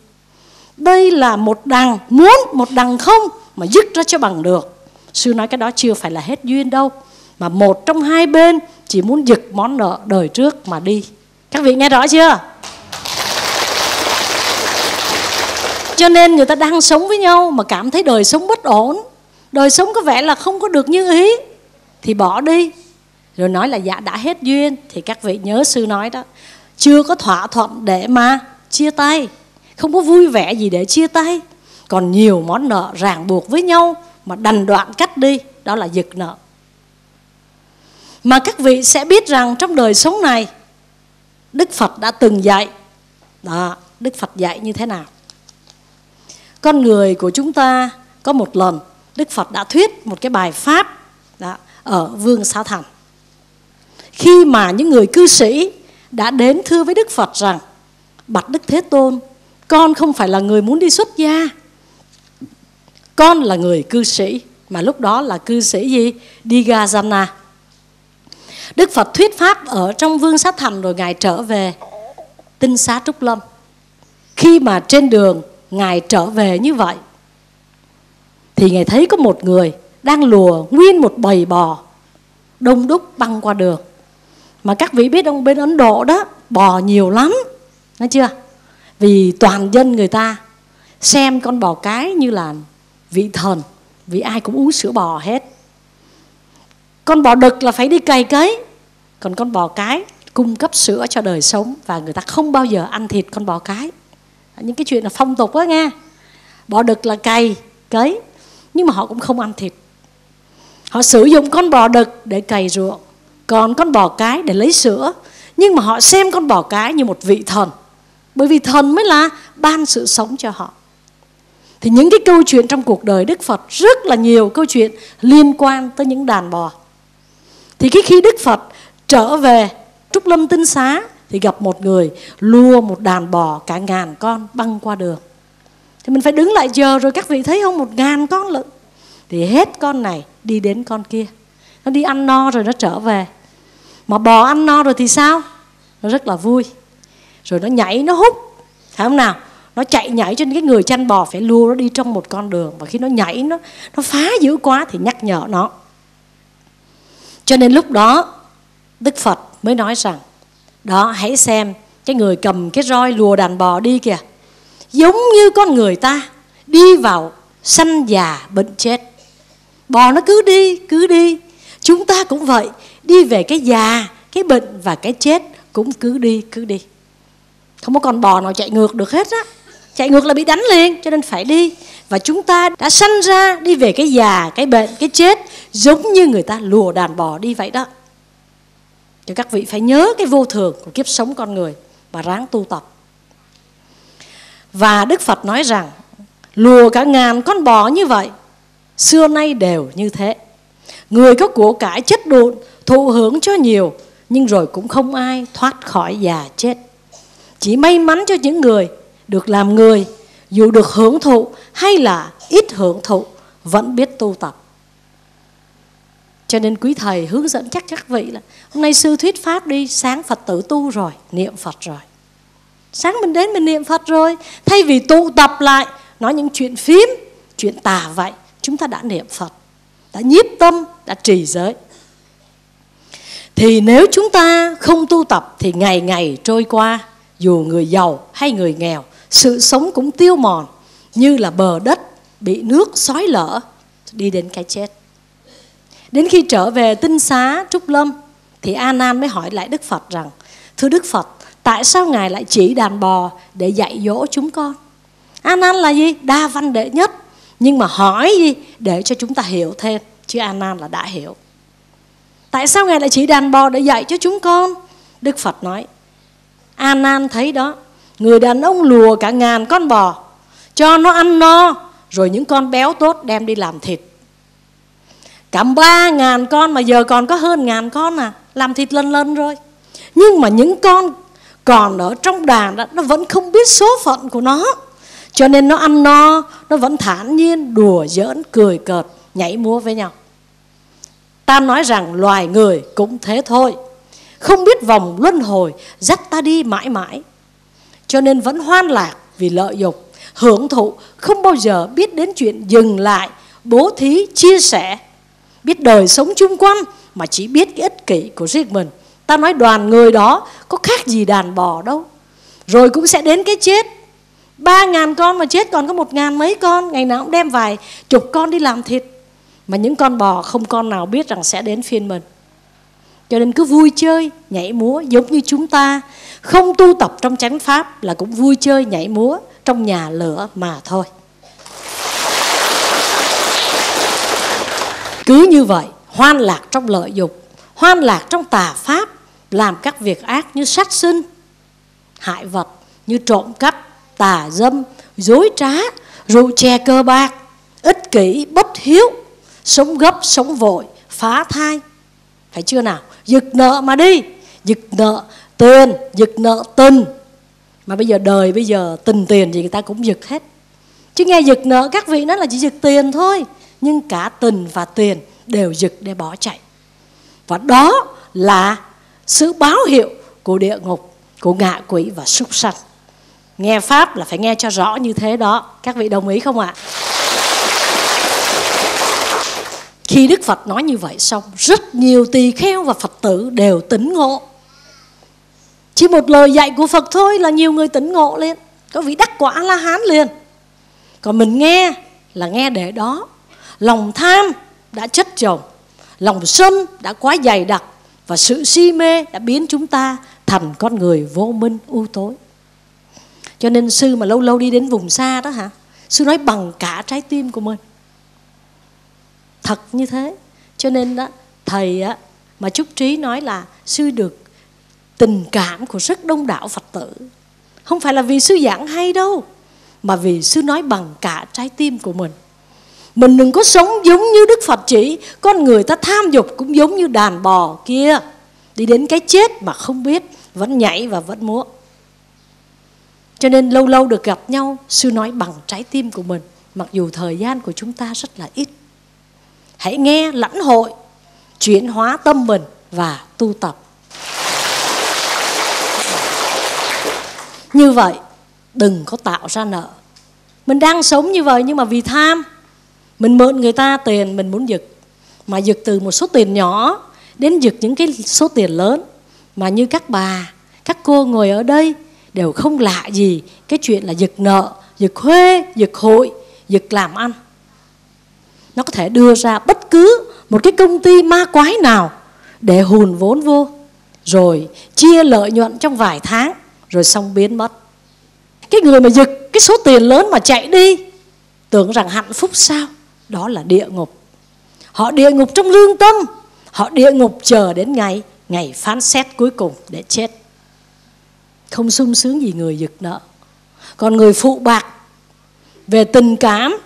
Đây là một đằng, muốn một đằng không mà dứt ra cho bằng được. Sư nói cái đó chưa phải là hết duyên đâu, mà một trong hai bên chỉ muốn giật món nợ đời trước mà đi. Các vị nghe rõ chưa? Cho nên người ta đang sống với nhau mà cảm thấy đời sống bất ổn. Đời sống có vẻ là không có được như ý, thì bỏ đi rồi nói là dạ đã hết duyên. Thì các vị nhớ sư nói đó chưa có thỏa thuận để mà chia tay không có vui vẻ gì để chia tay. Còn nhiều món nợ ràng buộc với nhau mà đành đoạn cắt đi đó là giật nợ. Mà các vị sẽ biết rằng trong đời sống này đức phật đã từng dạy đó đức phật dạy như thế nào. Con người của chúng ta có một lần đức phật đã thuyết một cái bài pháp đó, ở vương xá thành khi mà những người cư sĩ đã đến thưa với đức phật rằng, bạch đức thế tôn, con không phải là người muốn đi xuất gia. Con là người cư sĩ, mà lúc đó là cư sĩ gì? Digajana đức phật thuyết pháp ở trong vương sát thành rồi ngài trở về tinh xá trúc lâm. Khi mà trên đường, ngài trở về như vậy, thì ngài thấy có một người đang lùa nguyên một bầy bò đông đúc băng qua đường mà các vị biết ông bên ấn độ đó, bò nhiều lắm, nói chưa? Vì toàn dân người ta xem con bò cái như là vị thần, vì ai cũng uống sữa bò hết. Con bò đực là phải đi cày cấy, còn con bò cái cung cấp sữa cho đời sống và người ta không bao giờ ăn thịt con bò cái. Những cái chuyện là phong tục đó nghe. Bò đực là cày, cấy, nhưng mà họ cũng không ăn thịt. Họ sử dụng con bò đực để cày ruộng còn con bò cái để lấy sữa. Nhưng mà họ xem con bò cái như một vị thần. Bởi vì thần mới là ban sự sống cho họ. Thì những cái câu chuyện trong cuộc đời đức phật rất là nhiều câu chuyện liên quan tới những đàn bò. Thì cái khi đức phật trở về trúc lâm tinh xá thì gặp một người lua một đàn bò cả ngàn con băng qua đường. Thì mình phải đứng lại chờ rồi các vị thấy không? Một ngàn con lận. Thì hết con này đi đến con kia nó đi ăn no rồi nó trở về. Mà bò ăn no rồi thì sao? Nó rất là vui. Rồi nó nhảy, nó hút. Phải không nào? Nó chạy nhảy trên cái người chăn bò phải lua nó đi trong một con đường. Và khi nó nhảy, nó nó phá dữ quá thì nhắc nhở nó. Cho nên lúc đó, đức phật mới nói rằng, đó, hãy xem cái người cầm cái roi lùa đàn bò đi kìa. Giống như con người ta đi vào sanh già bệnh chết. Bò nó cứ đi cứ đi chúng ta cũng vậy, đi về cái già, cái bệnh và cái chết cũng cứ đi cứ đi. Không có con bò nào chạy ngược được hết á. Chạy ngược là bị đánh liền, cho nên phải đi. Và chúng ta đã sanh ra đi về cái già, cái bệnh, cái chết, giống như người ta lùa đàn bò đi vậy đó. Cho các vị phải nhớ cái vô thường của kiếp sống con người và ráng tu tập. Và đức phật nói rằng, lùa cả ngàn con bò như vậy, xưa nay đều như thế người có của cải chất đụn thụ hưởng cho nhiều, nhưng rồi cũng không ai thoát khỏi già chết. Chỉ may mắn cho những người được làm người, dù được hưởng thụ hay là ít hưởng thụ, vẫn biết tu tập. Cho nên quý thầy hướng dẫn chắc các vị là, hôm nay sư thuyết pháp đi, sáng phật tử tu rồi, niệm phật rồi. Sáng mình đến mình niệm phật rồi, thay vì tụ tập lại, nói những chuyện phím, chuyện tà vậy, chúng ta đã niệm phật đã nhiếp tâm, đã trì giới. Thì nếu chúng ta không tu tập thì ngày ngày trôi qua, dù người giàu hay người nghèo, sự sống cũng tiêu mòn, như là bờ đất bị nước xói lở, đi đến cái chết. Đến khi trở về tinh xá trúc lâm, thì a nan mới hỏi lại đức phật rằng, thưa đức phật, tại sao ngài lại chỉ đàn bò để dạy dỗ chúng con? A nan là gì? Đa văn đệ nhất nhưng mà hỏi đi, để cho chúng ta hiểu thêm. Chứ an là đã hiểu. Tại sao ngài lại chỉ đàn bò để dạy cho chúng con? Đức phật nói an thấy đó, người đàn ông lùa cả ngàn con bò, cho nó ăn no, rồi những con béo tốt đem đi làm thịt. Cả ba ngàn con mà giờ còn có hơn ngàn con à làm thịt lần lần rồi. Nhưng mà những con còn ở trong đàn đó, nó vẫn không biết số phận của nó cho nên nó ăn no, nó vẫn thản nhiên, đùa giỡn, cười cợt, nhảy múa với nhau. Ta nói rằng loài người cũng thế thôi. Không biết vòng luân hồi dắt ta đi mãi mãi. Cho nên vẫn hoan lạc vì lợi dục hưởng thụ, không bao giờ biết đến chuyện dừng lại, bố thí, chia sẻ. Biết đời sống chung quanh mà chỉ biết cái ích kỷ của riêng mình. Ta nói đoàn người đó có khác gì đàn bò đâu. Rồi cũng sẽ đến cái chết ba ngàn con mà chết còn có một ngàn mấy con, ngày nào cũng đem vài chục con đi làm thịt. Mà những con bò không con nào biết rằng sẽ đến phiên mình. Cho nên cứ vui chơi, nhảy múa giống như chúng ta. Không tu tập trong chánh pháp là cũng vui chơi, nhảy múa trong nhà lửa mà thôi. Cứ như vậy, hoan lạc trong lợi dục hoan lạc trong tà pháp, làm các việc ác như sát sinh, hại vật, như trộm cắp tà dâm, dối trá, rượu chè cơ bạc, ích kỷ, bất hiếu, sống gấp, sống vội, phá thai. Phải chưa nào? Giật nợ mà đi. Giật nợ tiền, giật nợ tình. Mà bây giờ đời, bây giờ tình tiền gì người ta cũng giật hết. Chứ nghe giật nợ các vị nó là chỉ giật tiền thôi. Nhưng cả tình và tiền đều giật để bỏ chạy. Và đó là sự báo hiệu của địa ngục, của ngạ quỷ và súc sanh nghe pháp là phải nghe cho rõ như thế đó. Các vị đồng ý không ạ? Khi đức phật nói như vậy xong, rất nhiều tỳ kheo và phật tử đều tỉnh ngộ. Chỉ một lời dạy của phật thôi là nhiều người tỉnh ngộ lên có vị đắc quả la hán liền. Còn mình nghe là nghe để đó. Lòng tham đã chất chồng, lòng sân đã quá dày đặc và sự si mê đã biến chúng ta thành con người vô minh, u tối cho nên sư mà lâu lâu đi đến vùng xa đó hả? Sư nói bằng cả trái tim của mình. Thật như thế. Cho nên đó, thầy á, mà trúc trí nói là sư được tình cảm của rất đông đảo phật tử. Không phải là vì sư giảng hay đâu, mà vì sư nói bằng cả trái tim của mình. Mình đừng có sống giống như đức phật chỉ, con người ta tham dục cũng giống như đàn bò kia. Đi đến cái chết mà không biết, vẫn nhảy và vẫn múa cho nên lâu lâu được gặp nhau, sư nói bằng trái tim của mình, mặc dù thời gian của chúng ta rất là ít. Hãy nghe lãnh hội, chuyển hóa tâm mình và tu tập. Như vậy, đừng có tạo ra nợ. Mình đang sống như vậy nhưng mà vì tham. Mình mượn người ta tiền mình muốn giật, mà giật từ một số tiền nhỏ đến giật những cái số tiền lớn. Mà như các bà, các cô ngồi ở đây đều không lạ gì cái chuyện là giật nợ, giật thuê giật hội, giật làm ăn. Nó có thể đưa ra bất cứ một cái công ty ma quái nào để hùn vốn vô, rồi chia lợi nhuận trong vài tháng, rồi xong biến mất. Cái người mà giật cái số tiền lớn mà chạy đi, tưởng rằng hạnh phúc sao? Đó là địa ngục. Họ địa ngục trong lương tâm, họ địa ngục chờ đến ngày ngày phán xét cuối cùng để chết không sung sướng gì người giật nợ. Còn người phụ bạc về tình cảm,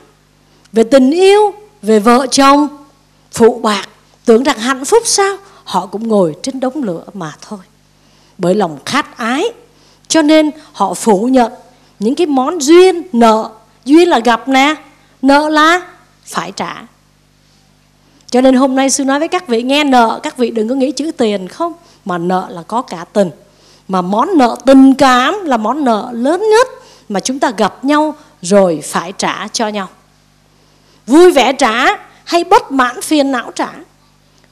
về tình yêu, về vợ chồng, phụ bạc, tưởng rằng hạnh phúc sao? Họ cũng ngồi trên đống lửa mà thôi. Bởi lòng khát ái, cho nên họ phủ nhận những cái món duyên nợ. Duyên là gặp nè, nợ là phải trả. Cho nên hôm nay sư nói với các vị, nghe nợ, các vị đừng có nghĩ chữ tiền không, mà nợ là có cả tình mà món nợ tình cảm là món nợ lớn nhất mà chúng ta gặp nhau rồi phải trả cho nhau. Vui vẻ trả hay bất mãn phiền não trả.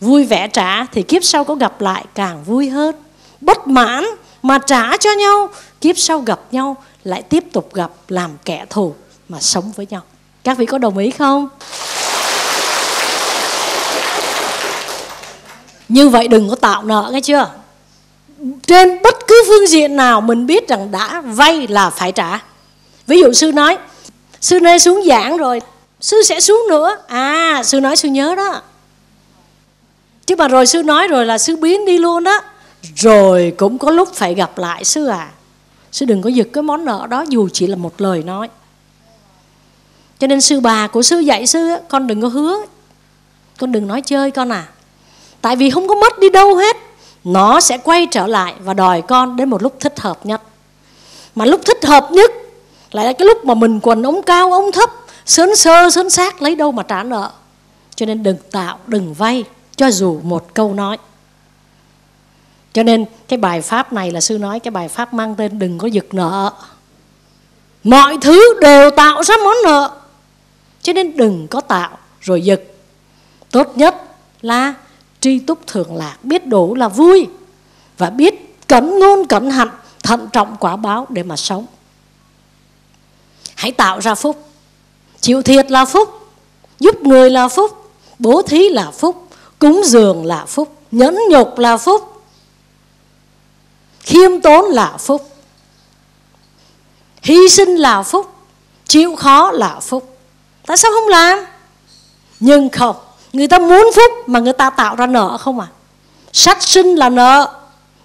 Vui vẻ trả thì kiếp sau có gặp lại càng vui hơn. Bất mãn mà trả cho nhau, kiếp sau gặp nhau lại tiếp tục gặp làm kẻ thù mà sống với nhau. Các vị có đồng ý không? Như vậy đừng có tạo nợ nghe chưa? Trên bất cứ phương diện nào mình biết rằng đã vay là phải trả. Ví dụ sư nói, sư nay xuống giảng rồi, sư sẽ xuống nữa. À sư nói sư nhớ đó. Chứ mà rồi sư nói rồi là sư biến đi luôn đó. Rồi cũng có lúc phải gặp lại sư à. Sư đừng có giật cái món nợ đó, dù chỉ là một lời nói. Cho nên sư bà của sư dạy sư con đừng có hứa. Con đừng nói chơi con à. Tại vì không có mất đi đâu hết nó sẽ quay trở lại và đòi con đến một lúc thích hợp nhất. Mà lúc thích hợp nhất lại là cái lúc mà mình quần ống cao, ống thấp, sớn sơ, sớn xác, lấy đâu mà trả nợ. Cho nên đừng tạo, đừng vay, cho dù một câu nói. Cho nên cái bài pháp này là sư nói, cái bài pháp mang tên đừng có giật nợ. Mọi thứ đều tạo ra món nợ. Cho nên đừng có tạo rồi giật tốt nhất là tri túc thường lạc, biết đủ là vui và biết cẩn ngôn, cẩn hạnh, thận trọng quả báo để mà sống. Hãy tạo ra phúc. Chịu thiệt là phúc, giúp người là phúc, bố thí là phúc, cúng dường là phúc, nhẫn nhục là phúc, khiêm tốn là phúc, hy sinh là phúc, chịu khó là phúc. Tại sao không làm? Nhưng không người ta muốn phúc mà người ta tạo ra nợ không à? Sát sinh là nợ,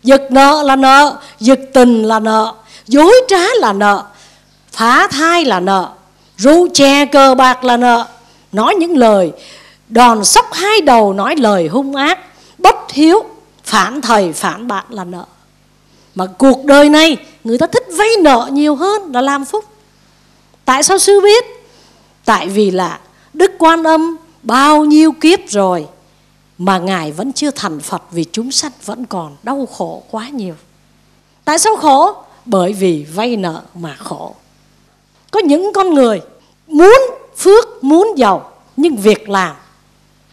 giật nợ là nợ, giật tình là nợ, dối trá là nợ, phá thai là nợ rượu chè cờ bạc là nợ. Nói những lời, đòn sóc hai đầu nói lời hung ác, bất hiếu, phản thầy, phản bạn là nợ. Mà cuộc đời này, người ta thích vay nợ nhiều hơn là làm phúc. Tại sao sư biết? Tại vì là đức quan âm bao nhiêu kiếp rồi mà ngài vẫn chưa thành phật vì chúng sanh vẫn còn đau khổ quá nhiều. Tại sao khổ? Bởi vì vay nợ mà khổ. Có những con người muốn phước, muốn giàu, nhưng việc làm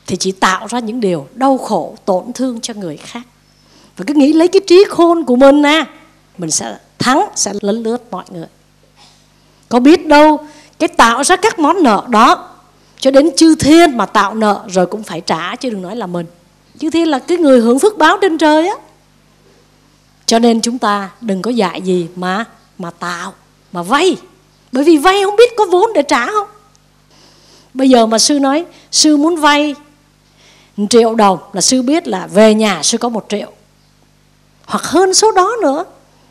thì chỉ tạo ra những điều đau khổ, tổn thương cho người khác. Và cứ nghĩ lấy cái trí khôn của mình nè, mình sẽ thắng, sẽ lấn lướt mọi người. Có biết đâu, cái tạo ra các món nợ đó cho đến chư thiên mà tạo nợ rồi cũng phải trả, chứ đừng nói là mình. Chư thiên là cái người hưởng phước báo trên trời á. Cho nên chúng ta đừng có dạy gì mà mà tạo, mà vay. Bởi vì vay không biết có vốn để trả không. Bây giờ mà sư nói, sư muốn vay triệu đồng là sư biết là về nhà sư có một triệu. Hoặc hơn số đó nữa.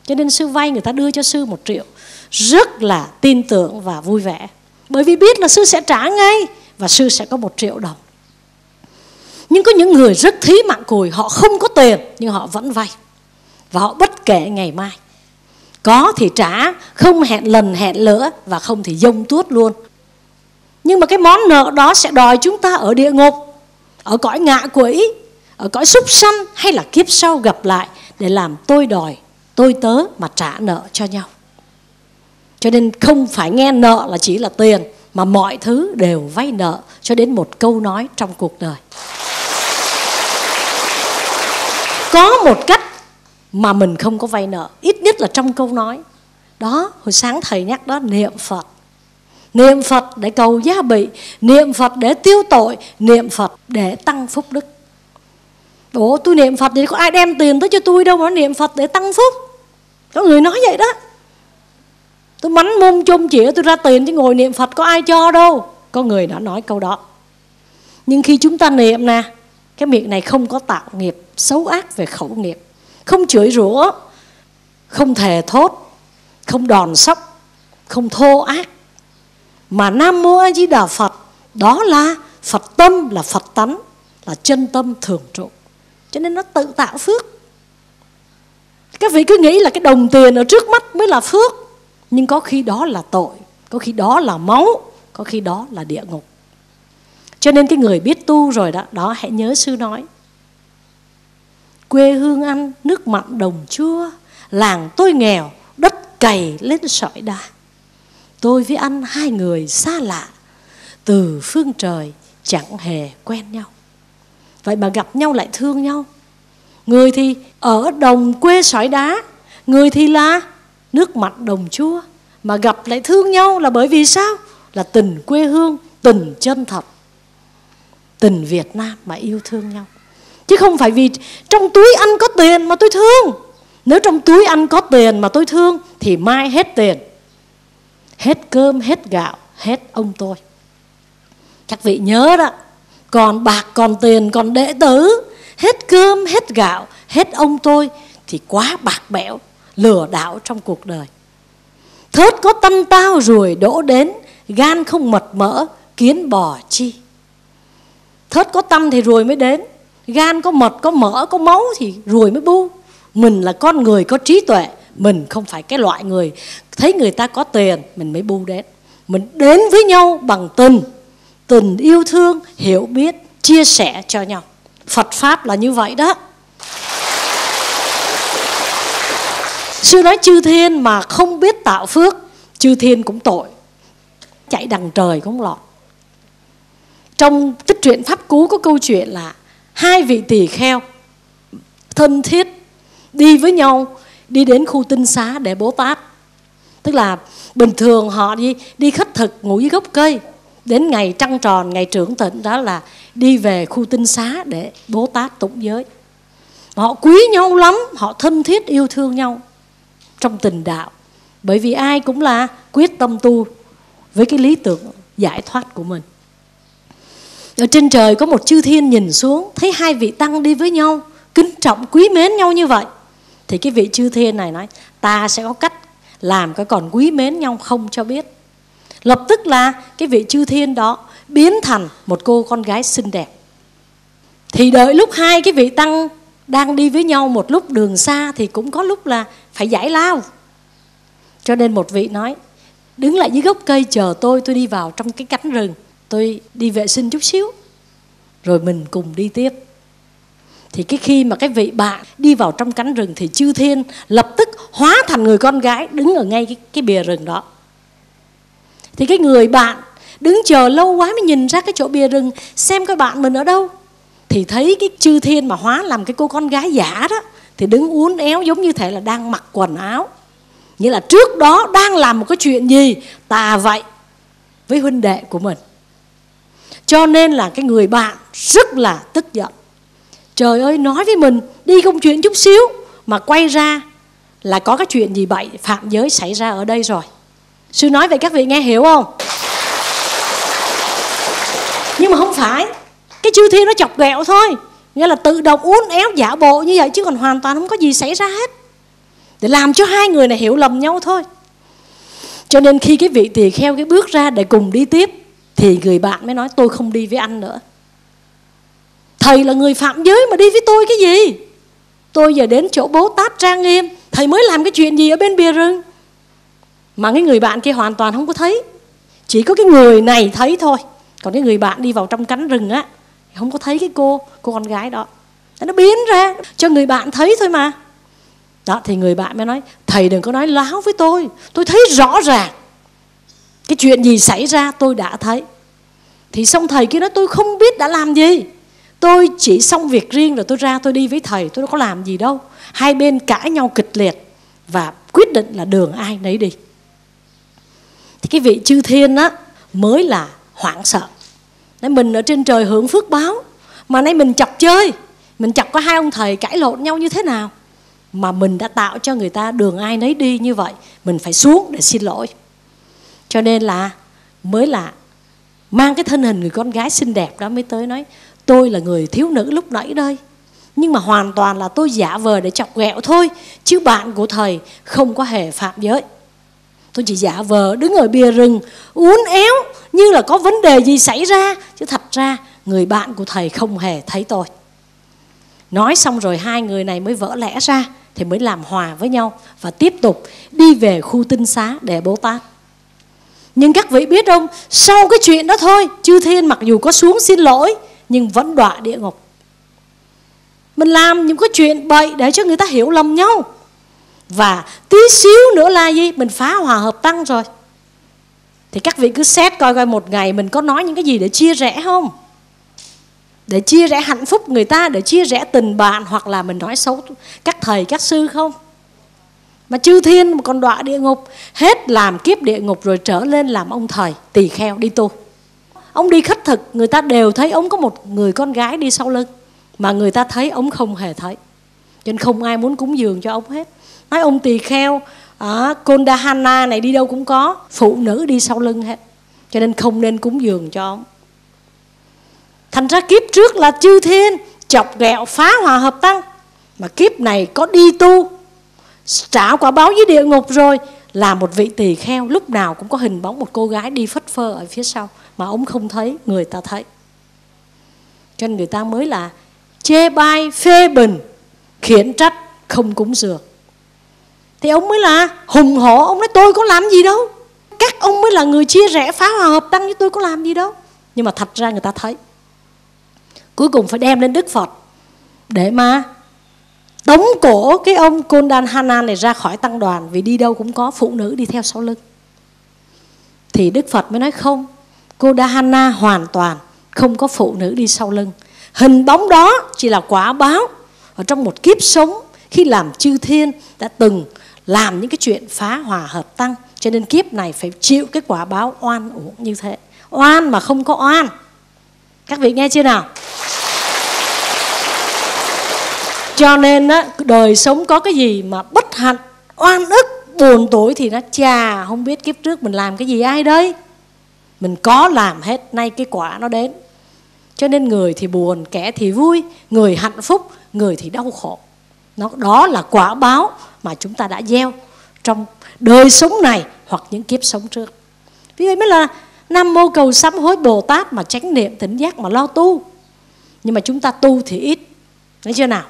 Cho nên sư vay người ta đưa cho sư một triệu. Rất là tin tưởng và vui vẻ bởi vì biết là sư sẽ trả ngay và sư sẽ có một triệu đồng. Nhưng có những người rất thí mạng cùi, họ không có tiền, nhưng họ vẫn vay. Và họ bất kể ngày mai. Có thì trả, không hẹn lần hẹn lỡ và không thì dông tuốt luôn. Nhưng mà cái món nợ đó sẽ đòi chúng ta ở địa ngục, ở cõi ngạ quỷ, ở cõi súc sanh hay là kiếp sau gặp lại để làm tôi đòi, tôi tớ mà trả nợ cho nhau cho nên không phải nghe nợ là chỉ là tiền, mà mọi thứ đều vay nợ cho đến một câu nói trong cuộc đời. Có một cách mà mình không có vay nợ, ít nhất là trong câu nói. Đó, hồi sáng thầy nhắc đó, niệm phật. Niệm phật để cầu gia bị, niệm phật để tiêu tội, niệm phật để tăng phúc đức. Ủa, tôi niệm Phật thì có ai đem tiền tới cho tôi đâu mà niệm Phật để tăng phúc? Có người nói vậy đó. Tôi mắn mông chôm chỉ tôi ra tiền chứ ngồi niệm Phật có ai cho đâu. Có người đã nói câu đó. Nhưng khi chúng ta niệm nè, Cái miệng này không có tạo nghiệp, xấu ác về khẩu nghiệp. Không chửi rủa, Không thề thốt, Không đòn sóc, Không thô ác. Mà Nam Mô A Di Đà Phật, Đó là Phật tâm, là Phật tánh, Là chân tâm thường trụ. Cho nên nó tự tạo phước. Các vị cứ nghĩ là cái đồng tiền ở trước mắt mới là phước nhưng có khi đó là tội, có khi đó là máu, có khi đó là địa ngục. Cho nên cái người biết tu rồi đó đó hãy nhớ sư nói. Quê hương ăn nước mặn đồng chua, làng tôi nghèo, đất cày lên sỏi đá. Tôi với ăn hai người xa lạ, từ phương trời chẳng hề quen nhau. Vậy mà gặp nhau lại thương nhau. Người thì ở đồng quê sỏi đá, người thì là nước mặn đồng chua mà gặp lại thương nhau là bởi vì sao? Là tình quê hương, tình chân thật. Tình việt nam mà yêu thương nhau. Chứ không phải vì trong túi anh có tiền mà tôi thương. Nếu trong túi anh có tiền mà tôi thương, thì mai hết tiền. Hết cơm, hết gạo, hết ông tôi. Các vị nhớ đó, còn bạc, còn tiền, còn đệ tử, hết cơm, hết gạo, hết ông tôi, thì quá bạc bẽo lừa đảo trong cuộc đời. Thớt có tâm tao rồi đổ đến, gan không mật mỡ, kiến bò chi. Thớt có tâm thì rồi mới đến, gan có mật, có mỡ, có máu thì ruồi mới bu. Mình là con người có trí tuệ, mình không phải cái loại người thấy người ta có tiền, mình mới bu đến. Mình đến với nhau bằng tình tình yêu thương, hiểu biết, chia sẻ cho nhau. Phật pháp là như vậy đó. Sư nói chư thiên mà không biết tạo phước, chư thiên cũng tội. Chạy đằng trời cũng lọt. Trong tích truyện pháp cú có câu chuyện là hai vị tỳ kheo thân thiết đi với nhau, đi đến khu tinh xá để bố tát. Tức là bình thường họ đi đi khất thực, ngủ dưới gốc cây. Đến ngày trăng tròn, ngày trưởng tịnh đó là đi về khu tinh xá để bố tát tụng giới. Họ quý nhau lắm, họ thân thiết, yêu thương nhau trong tình đạo. Bởi vì ai cũng là quyết tâm tu với cái lý tưởng giải thoát của mình. Ở trên trời có một chư thiên nhìn xuống, thấy hai vị tăng đi với nhau, kính trọng, quý mến nhau như vậy. Thì cái vị chư thiên này nói, ta sẽ có cách làm cái còn quý mến nhau không cho biết. Lập tức là cái vị chư thiên đó biến thành một cô con gái xinh đẹp. Thì đợi lúc hai cái vị tăng đang đi với nhau một lúc đường xa thì cũng có lúc là phải giải lao. Cho nên một vị nói đứng lại dưới gốc cây chờ tôi tôi đi vào trong cái cánh rừng tôi đi vệ sinh chút xíu rồi mình cùng đi tiếp. Thì cái khi mà cái vị bạn đi vào trong cánh rừng thì chư thiên lập tức hóa thành người con gái đứng ở ngay cái, cái bìa rừng đó. Thì cái người bạn đứng chờ lâu quá mới nhìn ra cái chỗ bìa rừng xem cái bạn mình ở đâu thì thấy cái chư thiên mà hóa làm cái cô con gái giả đó thì đứng uốn éo giống như thể là đang mặc quần áo. Nghĩa là trước đó đang làm một cái chuyện gì, tà vậy với huynh đệ của mình. Cho nên là cái người bạn rất là tức giận. Trời ơi, nói với mình, đi công chuyện chút xíu, mà quay ra là có cái chuyện gì vậy phạm giới xảy ra ở đây rồi. Sư nói vậy các vị nghe hiểu không? Nhưng mà không phải, cái chư thiên nó chọc ghẹo thôi nghĩa là tự động uốn éo giả bộ như vậy chứ còn hoàn toàn không có gì xảy ra hết. Để làm cho hai người này hiểu lầm nhau thôi. Cho nên khi cái vị tỳ kheo cái bước ra để cùng đi tiếp, thì người bạn mới nói, tôi không đi với anh nữa. Thầy là người phạm giới mà đi với tôi cái gì? Tôi giờ đến chỗ bố tát trang nghiêm, thầy mới làm cái chuyện gì ở bên bìa rừng? Mà cái người bạn kia hoàn toàn không có thấy, chỉ có cái người này thấy thôi. Còn cái người bạn đi vào trong cánh rừng á không có thấy cái cô cô con gái đó. Nó biến ra, cho người bạn thấy thôi mà. Đó, thì người bạn mới nói, thầy đừng có nói láo với tôi. Tôi thấy rõ ràng. Cái chuyện gì xảy ra tôi đã thấy. Thì xong thầy kia nói, tôi không biết đã làm gì. Tôi chỉ xong việc riêng rồi tôi ra tôi đi với thầy, tôi đâu có làm gì đâu. Hai bên cãi nhau kịch liệt và quyết định là đường ai nấy đi. Thì cái vị chư thiên á, mới là hoảng sợ nãy mình ở trên trời hưởng phước báo. Mà nay mình chọc chơi. Mình chọc có hai ông thầy cãi lộn nhau như thế nào? Mà mình đã tạo cho người ta đường ai nấy đi như vậy, mình phải xuống để xin lỗi. Cho nên là mới là mang cái thân hình người con gái xinh đẹp đó mới tới nói, tôi là người thiếu nữ lúc nãy đây. Nhưng mà hoàn toàn là tôi giả vờ để chọc ghẹo thôi, chứ bạn của thầy không có hề phạm giới tôi chỉ giả vờ đứng ở bìa rừng, uốn éo như là có vấn đề gì xảy ra. Chứ thật ra, người bạn của thầy không hề thấy tôi. Nói xong rồi hai người này mới vỡ lẽ ra, thì mới làm hòa với nhau và tiếp tục đi về khu tinh xá để bố tát. Nhưng các vị biết không, sau cái chuyện đó thôi, chư thiên mặc dù có xuống xin lỗi, nhưng vẫn đọa địa ngục. Mình làm những cái chuyện bậy để cho người ta hiểu lầm nhau và tí xíu nữa là gì mình phá hòa hợp tăng rồi. Thì các vị cứ xét coi coi một ngày mình có nói những cái gì để chia rẽ không? Để chia rẽ hạnh phúc người ta, để chia rẽ tình bạn, hoặc là mình nói xấu các thầy, các sư không? Mà chư thiên mà còn đọa địa ngục, hết làm kiếp địa ngục rồi trở lên làm ông thầy, tỳ kheo, đi tu. Ông đi khất thực, người ta đều thấy ông có một người con gái đi sau lưng, mà người ta thấy ông không hề thấy. Cho nên không ai muốn cúng dường cho ông hết nói ông tỳ kheo ờ, ở Kondahana này đi đâu cũng có, phụ nữ đi sau lưng hết, cho nên không nên cúng dường cho ông. Thành ra kiếp trước là chư thiên chọc ghẹo phá hòa hợp tăng, mà kiếp này có đi tu, trả quả báo với địa ngục rồi, là một vị tỳ kheo lúc nào cũng có hình bóng một cô gái đi phất phơ ở phía sau, mà ông không thấy, người ta thấy. Cho nên người ta mới là chê bai phê bình, khiển trách, không cúng dường thì ông mới là hùng hổ, ông nói tôi có làm gì đâu. Các ông mới là người chia rẽ phá hòa hợp tăng với tôi có làm gì đâu. Nhưng mà thật ra người ta thấy, cuối cùng phải đem lên đức phật để mà tống cổ cái ông Kondan Hanan này ra khỏi tăng đoàn, vì đi đâu cũng có phụ nữ đi theo sau lưng. Thì Đức Phật mới nói không Kodahana hoàn toàn không có phụ nữ đi sau lưng. Hình bóng đó chỉ là quả báo ở trong một kiếp sống khi làm chư thiên đã từng làm những cái chuyện phá hòa hợp tăng. Cho nên kiếp này phải chịu cái quả báo oan uổng như thế. Oan mà không có oan. Các vị nghe chưa nào? Cho nên á, đời sống có cái gì mà bất hạnh oan ức buồn tối thì nó chà không biết kiếp trước mình làm cái gì ai đây? Mình có làm hết nay cái quả nó đến. Cho nên người thì buồn kẻ thì vui người hạnh phúc người thì đau khổ. Nó đó là quả báo mà chúng ta đã gieo trong đời sống này hoặc những kiếp sống trước. Vì vậy mới là nam mô cầu sám hối bồ tát mà chánh niệm tỉnh giác mà lo tu. Nhưng mà chúng ta tu thì ít. Thấy chưa nào?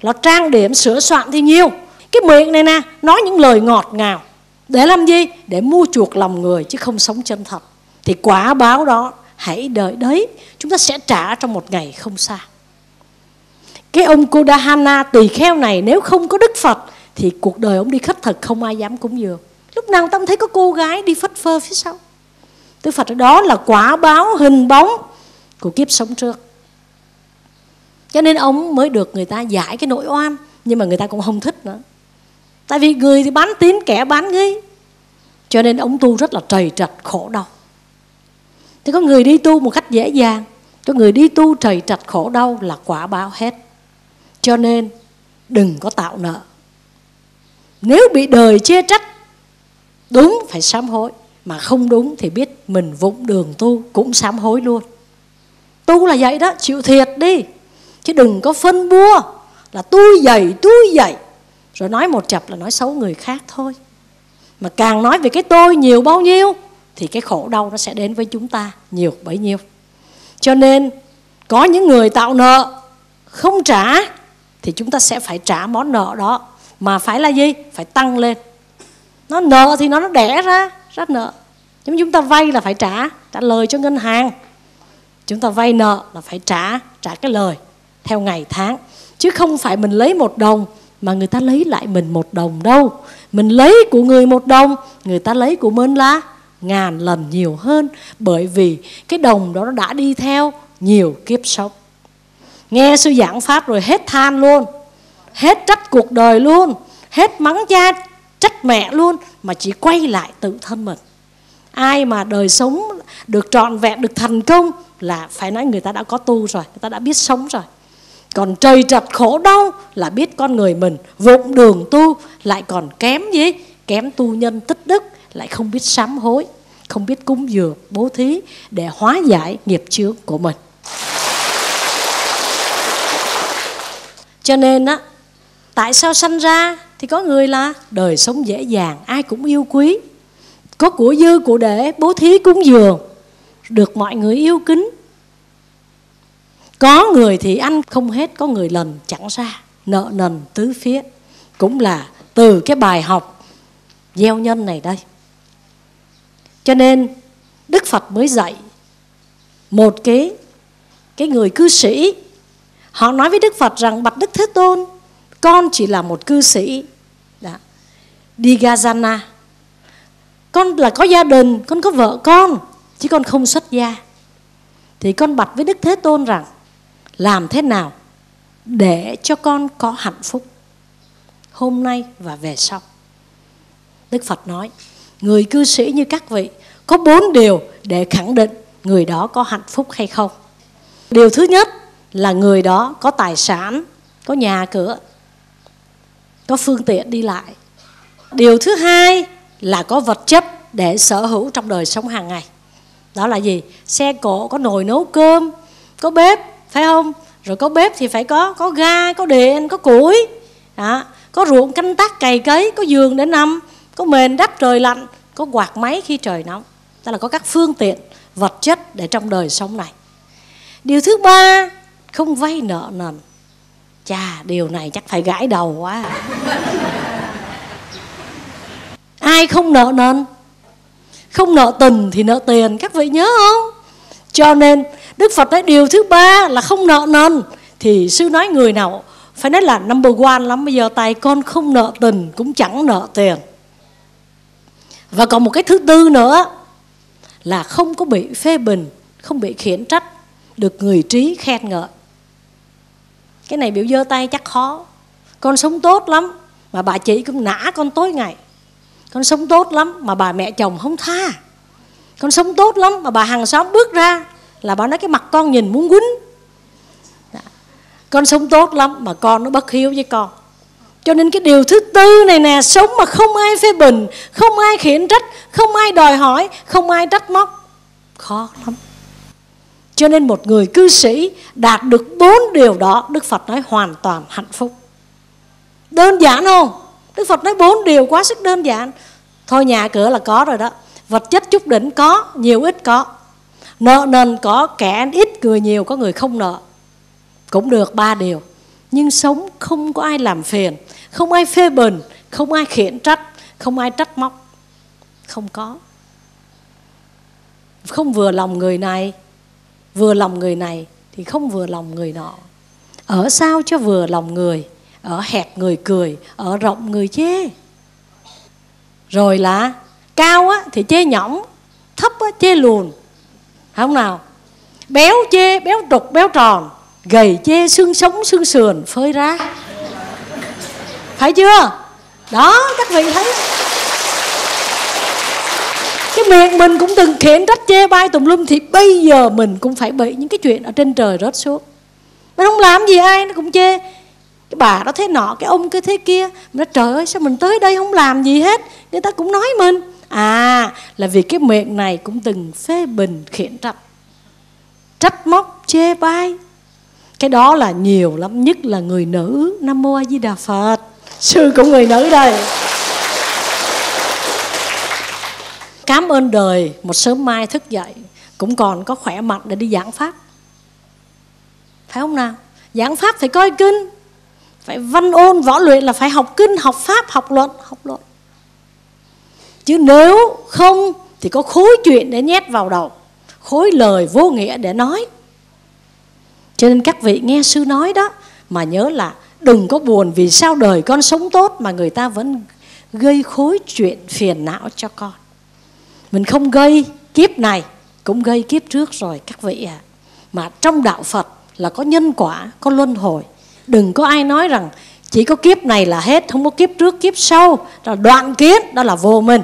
Lo trang điểm, sửa soạn thì nhiều. Cái miệng này nè, nói những lời ngọt ngào. Để làm gì? Để mua chuộc lòng người chứ không sống chân thật. Thì quả báo đó, hãy đợi đấy. Chúng ta sẽ trả trong một ngày không xa. Cái ông Kodahana tỳ kheo này, nếu không có Đức Phật thì cuộc đời ông đi khất thực, không ai dám cúng dường. Lúc nào tâm thấy có cô gái đi phất phơ phía sau. Đức Phật đó là quả báo hình bóng của kiếp sống trước. Cho nên ông mới được người ta giải cái nỗi oan, nhưng mà người ta cũng không thích nữa. Tại vì người thì bán tín, kẻ bán nghi. Cho nên ông tu rất là trầy trật, khổ đau. Thì có người đi tu một cách dễ dàng, có người đi tu trầy trật, khổ đau là quả báo hết. Cho nên đừng có tạo nợ nếu bị đời chê trách, đúng phải sám hối. Mà không đúng thì biết mình vụng đường tu cũng sám hối luôn. Tu là vậy đó, chịu thiệt đi. Chứ đừng có phân bua là tôi dậy tôi dậy rồi nói một chập là nói xấu người khác thôi. Mà càng nói về cái tôi nhiều bao nhiêu, thì cái khổ đau nó sẽ đến với chúng ta nhiều bấy nhiêu. Cho nên, có những người tạo nợ không trả, thì chúng ta sẽ phải trả món nợ đó mà phải là gì? Phải tăng lên. Nó nợ thì nó nó đẻ ra rất nợ. Nhưng chúng ta vay là phải trả trả lời cho ngân hàng. Chúng ta vay nợ là phải trả trả cái lời theo ngày tháng. Chứ không phải mình lấy một đồng mà người ta lấy lại mình một đồng đâu. Mình lấy của người một đồng, người ta lấy của mình là ngàn lần nhiều hơn. Bởi vì cái đồng đó nó đã đi theo nhiều kiếp sống. Nghe sư giảng pháp rồi hết than luôn hết trách cuộc đời luôn, hết mắng cha, trách mẹ luôn, mà chỉ quay lại tự thân mình. Ai mà đời sống được trọn vẹn, được thành công là phải nói người ta đã có tu rồi, người ta đã biết sống rồi. Còn trời trật khổ đau là biết con người mình vụng đường tu, lại còn kém gì? Kém tu nhân tích đức, lại không biết sám hối, không biết cúng dường, bố thí để hóa giải nghiệp chướng của mình. Cho nên á tại sao sanh ra? Thì có người là đời sống dễ dàng, ai cũng yêu quý. Có của dư, của để, bố thí cúng dường, được mọi người yêu kính. Có người thì ăn không hết, có người lần chẳng ra, nợ nần tứ phía. Cũng là từ cái bài học gieo nhân này đây. Cho nên, đức phật mới dạy một cái cái người cư sĩ. Họ nói với đức phật rằng, bạch đức thế tôn con chỉ là một cư sĩ. Đó. đi gazana. Con là có gia đình, con có vợ con, chứ con không xuất gia. Thì con bạch với đức thế tôn rằng, làm thế nào để cho con có hạnh phúc? Hôm nay và về sau. Đức phật nói, người cư sĩ như các vị có bốn điều để khẳng định người đó có hạnh phúc hay không. Điều thứ nhất là người đó có tài sản, có nhà cửa có phương tiện đi lại. Điều thứ hai là có vật chất để sở hữu trong đời sống hàng ngày. Đó là gì? Xe cộ, có nồi nấu cơm, có bếp, phải không? Rồi có bếp thì phải có có ga, có điện có củi. Đó. có ruộng canh tác cày cấy, có giường để nằm, có mền đắp trời lạnh, có quạt máy khi trời nóng. Tức là có các phương tiện, vật chất để trong đời sống này. Điều thứ ba, không vay nợ nần chà, điều này chắc phải gãi đầu quá. Ai không nợ nần? Không nợ tình thì nợ tiền, các vị nhớ không? Cho nên, đức phật nói điều thứ ba là không nợ nần. Thì sư nói người nào phải nói là number one lắm, bây giờ tài con không nợ tình cũng chẳng nợ tiền. Và còn một cái thứ tư nữa là không có bị phê bình, không bị khiển trách, được người trí khen ngợi cái này biểu giơ tay chắc khó. Con sống tốt lắm mà bà chị cũng nã con tối ngày. Con sống tốt lắm mà bà mẹ chồng không tha. Con sống tốt lắm mà bà hàng xóm bước ra là bà nói cái mặt con nhìn muốn quýnh. Dạ. Con sống tốt lắm mà con nó bất hiếu với con. Cho nên cái điều thứ tư này nè, sống mà không ai phê bình, không ai khiển trách, không ai đòi hỏi, không ai trách móc, khó lắm cho nên một người cư sĩ đạt được bốn điều đó Đức Phật nói hoàn toàn hạnh phúc. Đơn giản không? Đức Phật nói bốn điều quá sức đơn giản. Thôi nhà cửa là có rồi đó. Vật chất chút đỉnh có, nhiều ít có. Nợ nần có, kẻ ít người nhiều có người không nợ. Cũng được ba điều. Nhưng sống không có ai làm phiền Không ai phê bình Không ai khiển trách Không ai trách móc. Không có. Không vừa lòng người này vừa lòng người này thì không vừa lòng người nọ. Ở sao cho vừa lòng người? Ở hẹp người cười, ở rộng người chê. Rồi là cao á thì chê nhõng, thấp á chê lùn. Không nào? Béo chê, béo trục, béo tròn, gầy chê xương sống, xương sườn, phơi ra phải chưa? Đó, các vị thấy cái miệng mình cũng từng khiển trách chê bai tùm lum, thì bây giờ mình cũng phải bị những cái chuyện ở trên trời rớt xuống. Mình không làm gì ai nó cũng chê. Cái bà đó thế nọ, cái ông cái thế kia. Mình nói, trời ơi, sao mình tới đây không làm gì hết? Người ta cũng nói mình. À là vì cái miệng này cũng từng phê bình, khiển trách. Trách móc, chê bai. Cái đó là nhiều lắm, nhất là người nữ nam mô a di đà phật. Sư của người nữ đây. Cảm ơn đời, một sớm mai thức dậy, cũng còn có khỏe mạnh để đi giảng pháp. Phải không nào? Giảng pháp phải coi kinh, phải văn ôn, võ luyện là phải học kinh, học pháp, học luận học luận. Chứ nếu không thì có khối chuyện để nhét vào đầu, khối lời vô nghĩa để nói. Cho nên các vị nghe sư nói đó, mà nhớ là đừng có buồn vì sao đời con sống tốt mà người ta vẫn gây khối chuyện phiền não cho con mình không gây kiếp này, cũng gây kiếp trước rồi, các vị ạ. À. mà trong đạo phật là có nhân quả, có luân hồi. Đừng có ai nói rằng chỉ có kiếp này là hết, không có kiếp trước, kiếp sau. Là đoạn kiến đó là vô minh.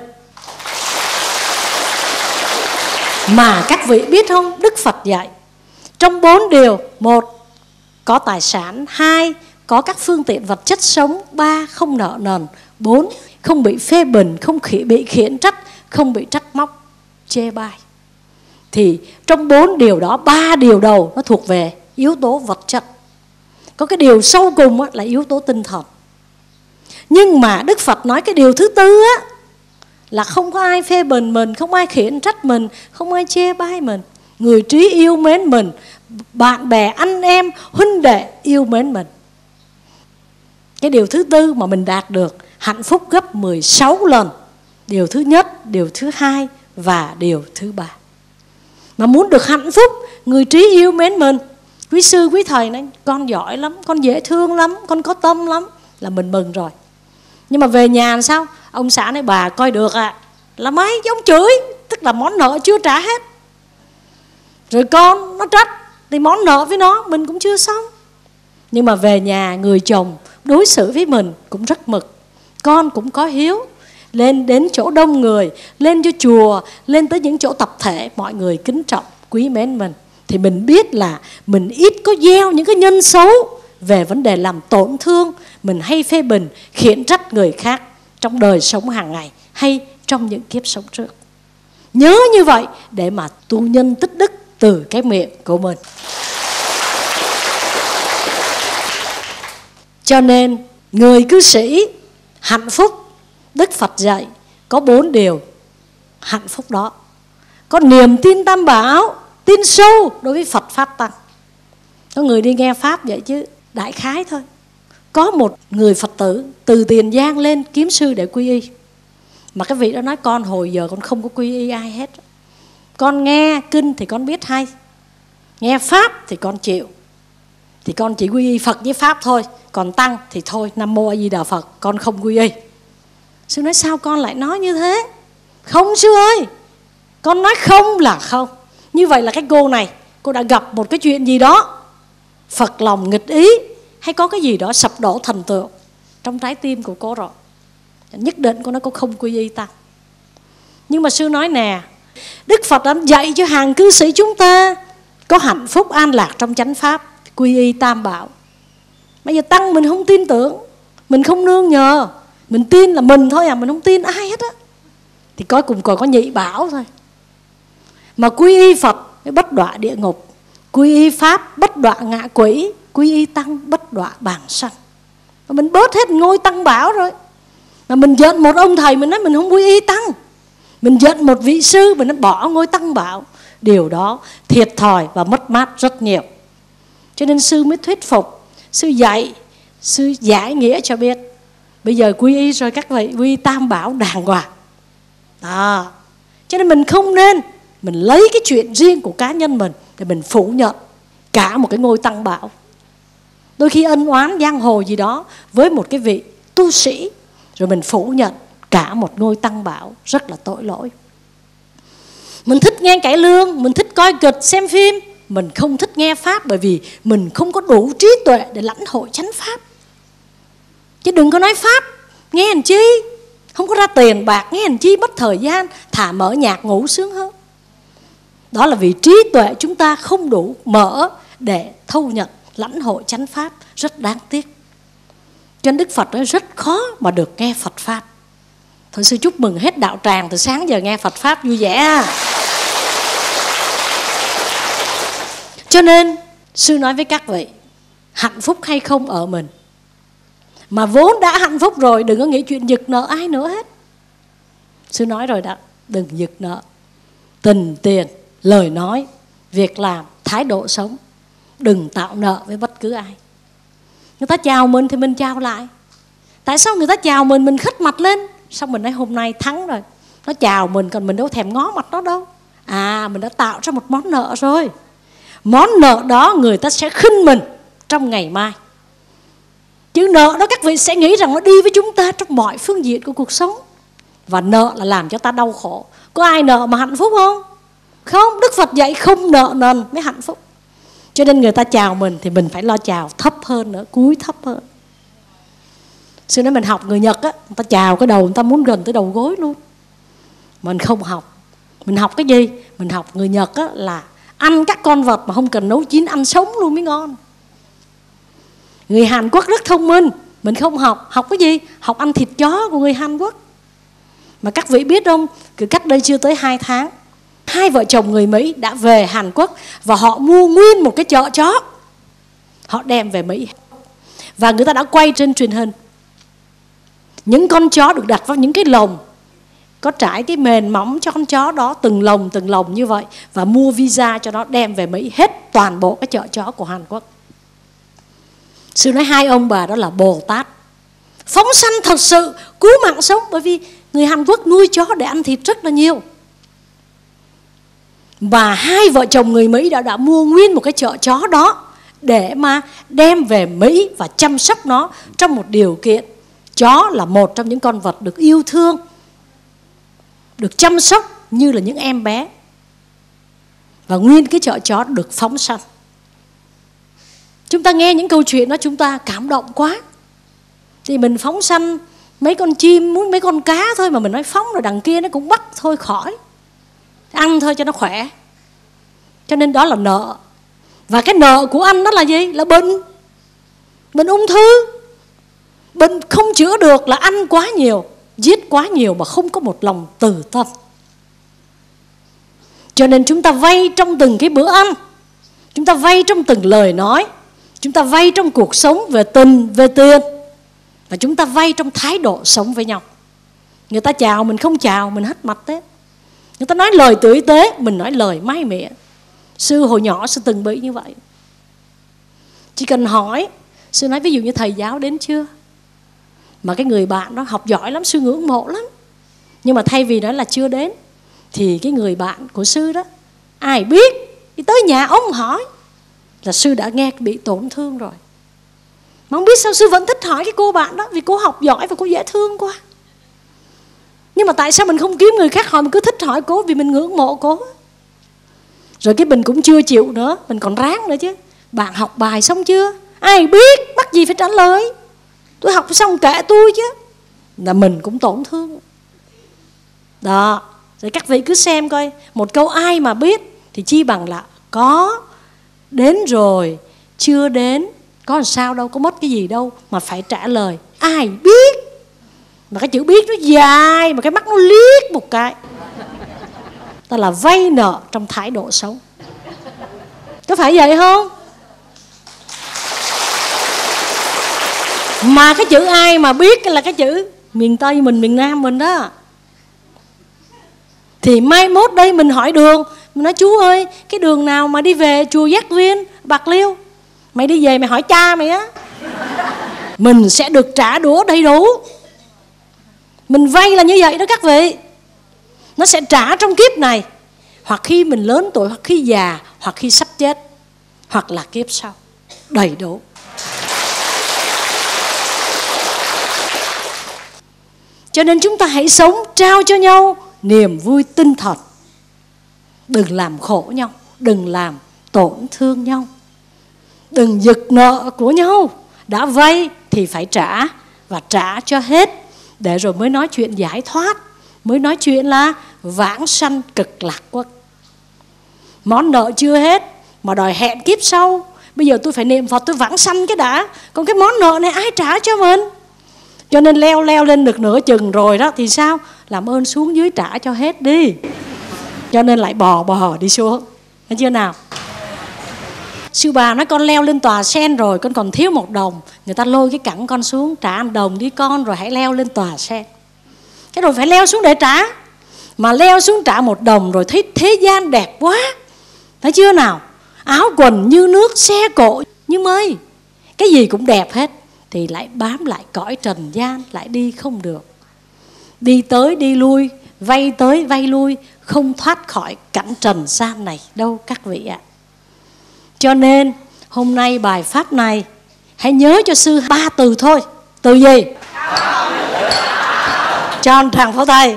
Mà các vị biết không? Đức phật dạy, trong bốn điều, một, có tài sản, hai, có các phương tiện vật chất sống, ba, không nợ nần, bốn, không bị phê bình, không khỉ bị khiển trách không bị trách móc, chê bai. Thì trong bốn điều đó, ba điều đầu nó thuộc về yếu tố vật chất. Có cái điều sâu cùng là yếu tố tinh thần. Nhưng mà đức phật nói cái điều thứ tư á, là không có ai phê bình mình, không ai khiển trách mình, không ai chê bai mình. Người trí yêu mến mình, bạn bè, anh em, huynh đệ yêu mến mình. Cái điều thứ tư mà mình đạt được hạnh phúc gấp 16 lần điều thứ nhất, điều thứ hai và điều thứ ba. Mà muốn được hạnh phúc, người trí yêu mến mình. Quý sư, quý thầy nói con giỏi lắm, con dễ thương lắm, con có tâm lắm, là mình mừng rồi. Nhưng mà về nhà làm sao? Ông xã nói bà coi được à là mấy giống chửi, tức là món nợ chưa trả hết. Rồi con, nó trách, thì món nợ với nó, mình cũng chưa xong. Nhưng mà về nhà, người chồng đối xử với mình cũng rất mực. Con cũng có hiếu lên đến chỗ đông người, lên cho chùa, lên tới những chỗ tập thể mọi người kính trọng, quý mến mình. Thì mình biết là mình ít có gieo những cái nhân xấu về vấn đề làm tổn thương, mình hay phê bình, khiển trách người khác trong đời sống hàng ngày hay trong những kiếp sống trước. Nhớ như vậy để mà tu nhân tích đức từ cái miệng của mình. Cho nên, người cư sĩ hạnh phúc đức phật dạy có bốn điều hạnh phúc đó. Có niềm tin tam bảo, tin sâu đối với phật pháp tăng. Có người đi nghe pháp vậy chứ, đại khái thôi. Có một người phật tử từ tiền giang lên kiếm sư để quy y. Mà cái vị đó nói, con hồi giờ con không có quy y ai hết. Con nghe kinh thì con biết hay, nghe pháp thì con chịu. Thì con chỉ quy y phật với pháp thôi, còn tăng thì thôi, nam mô a di đà phật, con không quy y sư nói, sao con lại nói như thế? Không, sư ơi, con nói không là không. Như vậy là cái cô này, cô đã gặp một cái chuyện gì đó. Phật lòng nghịch ý, hay có cái gì đó sập đổ thành tựu trong trái tim của cô rồi. Nhất định cô nói, cô không quy y tăng nhưng mà sư nói nè, đức phật đã dạy cho hàng cư sĩ chúng ta có hạnh phúc an lạc trong chánh pháp, quy y tam bảo. Bây giờ tăng mình không tin tưởng, mình không nương nhờ mình tin là mình thôi à mình không tin ai hết á. Thì coi cùng còn có nhị bảo thôi. Mà quy y phật mới bất đọa địa ngục. Quy y pháp bất đọa ngạ quỷ. Quy y tăng bất đọa bàn sanh. Mình bớt hết ngôi tăng bảo rồi. Mà mình giận một ông thầy mình nói mình không quy y tăng. Mình giận một vị sư mình nó bỏ ngôi tăng bảo. Điều đó thiệt thòi và mất mát rất nhiều. Cho nên sư mới thuyết phục, sư dạy, sư giải nghĩa cho biết bây giờ quy y rồi, các vị quy tam bảo đàng hoàng đó. Cho nên mình không nên, mình lấy cái chuyện riêng của cá nhân mình để mình phủ nhận cả một cái ngôi tăng bảo. Đôi khi ân oán, giang hồ gì đó với một cái vị tu sĩ, rồi mình phủ nhận cả một ngôi tăng bảo rất là tội lỗi. Mình thích nghe cải lương, mình thích coi kịch, xem phim, mình không thích nghe pháp bởi vì mình không có đủ trí tuệ để lãnh hội chánh pháp chứ đừng có nói pháp. Nghe hành chi? Không có ra tiền bạc, nghe hành chi? Mất thời gian, thả mở nhạc ngủ sướng hơn. Đó là vì trí tuệ chúng ta không đủ mở để thâu nhận lãnh hội chánh pháp. Rất đáng tiếc. Cho nên đức phật nói rất khó mà được nghe phật pháp. Thôi sư chúc mừng hết đạo tràng, từ sáng giờ nghe phật pháp vui vẻ. Cho nên, sư nói với các vị, hạnh phúc hay không ở mình mà vốn đã hạnh phúc rồi, đừng có nghĩ chuyện giật nợ ai nữa hết. Sư nói rồi đó, đừng giật nợ. Tình tiền, lời nói, việc làm, thái độ sống, đừng tạo nợ với bất cứ ai. Người ta chào mình thì mình chào lại. Tại sao người ta chào mình mình khích mặt lên? Xong mình nói hôm nay thắng rồi? Nó chào mình còn mình đâu thèm ngó mặt nó đâu. À mình đã tạo ra một món nợ rồi. Món nợ đó người ta sẽ khinh mình trong ngày mai chữ nợ đó các vị sẽ nghĩ rằng nó đi với chúng ta trong mọi phương diện của cuộc sống. Và nợ là làm cho ta đau khổ. Có ai nợ mà hạnh phúc không? Không, đức phật dạy không nợ nần mới hạnh phúc. Cho nên người ta chào mình thì mình phải lo chào thấp hơn nữa, cúi thấp hơn. Xưa nói mình học người nhật á, người ta chào cái đầu, người ta muốn gần tới đầu gối luôn. Mình không học. Mình học cái gì? Mình học người nhật á là ăn các con vật mà không cần nấu chín, ăn sống luôn mới ngon người hàn quốc rất thông minh. Mình không học học cái gì? Học ăn thịt chó của người hàn quốc. Mà các vị biết không? Cứ cách đây chưa tới 2 tháng, hai vợ chồng người Mỹ đã về Hàn Quốc và họ mua nguyên một cái chợ chó. Họ đem về Mỹ. Và người ta đã quay trên truyền hình. Những con chó được đặt vào những cái lồng. Có trải cái mền mỏng cho con chó đó từng lồng từng lồng như vậy và mua visa cho nó đem về Mỹ hết toàn bộ cái chợ chó của Hàn Quốc. Sư nói hai ông bà đó là Bồ Tát. Phóng sanh thật sự, cứu mạng sống, bởi vì người Hàn Quốc nuôi chó để ăn thịt rất là nhiều. Và hai vợ chồng người Mỹ đã đã mua nguyên một cái chợ chó đó để mà đem về Mỹ và chăm sóc nó trong một điều kiện chó là một trong những con vật được yêu thương, được chăm sóc như là những em bé và nguyên cái chợ chó được phóng sanh chúng ta nghe những câu chuyện đó, chúng ta cảm động quá. Thì mình phóng sanh, mấy con chim, muốn mấy con cá thôi mà mình nói phóng rồi đằng kia nó cũng bắt thôi khỏi. Ăn thôi cho nó khỏe. Cho nên đó là nợ. Và cái nợ của anh đó là gì? Là bệnh. Bệnh ung thư. Bệnh không chữa được là ăn quá nhiều, giết quá nhiều mà không có một lòng từ tâm. Cho nên chúng ta vay trong từng cái bữa ăn. Chúng ta vay trong từng lời nói chúng ta vay trong cuộc sống về tình, về tiền. Và chúng ta vay trong thái độ sống với nhau. Người ta chào mình không chào, mình hết mặt thế. Người ta nói lời tử tế, mình nói lời mai mẹ sư hồi nhỏ sư từng bị như vậy. Chỉ cần hỏi, sư nói ví dụ như thầy giáo đến chưa? Mà cái người bạn đó học giỏi lắm, sư ngưỡng mộ lắm. Nhưng mà thay vì nói là chưa đến, thì cái người bạn của sư đó, ai biết? Đi tới nhà ông hỏi là sư đã nghe bị tổn thương rồi. Mà không biết sao sư vẫn thích hỏi cái cô bạn đó vì cô học giỏi và cô dễ thương quá. Nhưng mà tại sao mình không kiếm người khác hỏi mình cứ thích hỏi cô vì mình ngưỡng mộ cô rồi cái mình cũng chưa chịu nữa, mình còn ráng nữa chứ. Bạn học bài xong chưa? Ai biết bắt gì phải trả lời. Tôi học xong kệ tôi chứ. Là mình cũng tổn thương. Đó, rồi các vị cứ xem coi, một câu ai mà biết thì chi bằng là có đến rồi, chưa đến, có làm sao đâu, có mất cái gì đâu, mà phải trả lời. Ai biết? Mà cái chữ biết nó dài, mà cái mắt nó liếc một cái. Ta là vay nợ trong thái độ sống có phải vậy không? Mà cái chữ ai mà biết là cái chữ miền tây mình, miền nam mình đó? Thì mai mốt đây mình hỏi đường mình nói, chú ơi, cái đường nào mà đi về chùa giác viên, bạc liêu? Mày đi về mày hỏi cha mày á. Mình sẽ được trả đũa đầy đủ. Mình vay là như vậy đó các vị. Nó sẽ trả trong kiếp này. Hoặc khi mình lớn tuổi, hoặc khi già, hoặc khi sắp chết, hoặc là kiếp sau. Đầy đủ. Cho nên chúng ta hãy sống trao cho nhau niềm vui tinh thần đừng làm khổ nhau, đừng làm tổn thương nhau. Đừng giật nợ của nhau. Đã vay thì phải trả và trả cho hết. Để rồi mới nói chuyện giải thoát, mới nói chuyện là vãng sanh cực lạc quốc món nợ chưa hết mà đòi hẹn kiếp sau. Bây giờ tôi phải niệm phật, tôi vãng sanh cái đã. Còn cái món nợ này ai trả cho mình? Cho nên leo leo lên được nửa chừng rồi đó, thì sao? Làm ơn xuống dưới trả cho hết đi cho nên lại bò bò đi xuống. Thấy chưa nào? Sư bà nói con leo lên tòa sen rồi, con còn thiếu một đồng. Người ta lôi cái cẳng con xuống, trả một đồng đi con, rồi hãy leo lên tòa sen. Cái rồi phải leo xuống để trả. Mà leo xuống trả một đồng rồi thấy thế gian đẹp quá. Thấy chưa nào? Áo quần như nước, xe cộ như mây. Cái gì cũng đẹp hết. Thì lại bám lại cõi trần gian, lại đi không được. Đi tới, đi lui, vay tới, vay lui không thoát khỏi cảnh trần gian này đâu các vị ạ. Cho nên, hôm nay bài pháp này, hãy nhớ cho sư ba từ thôi. Từ gì? Cho anh thằng pháo tay.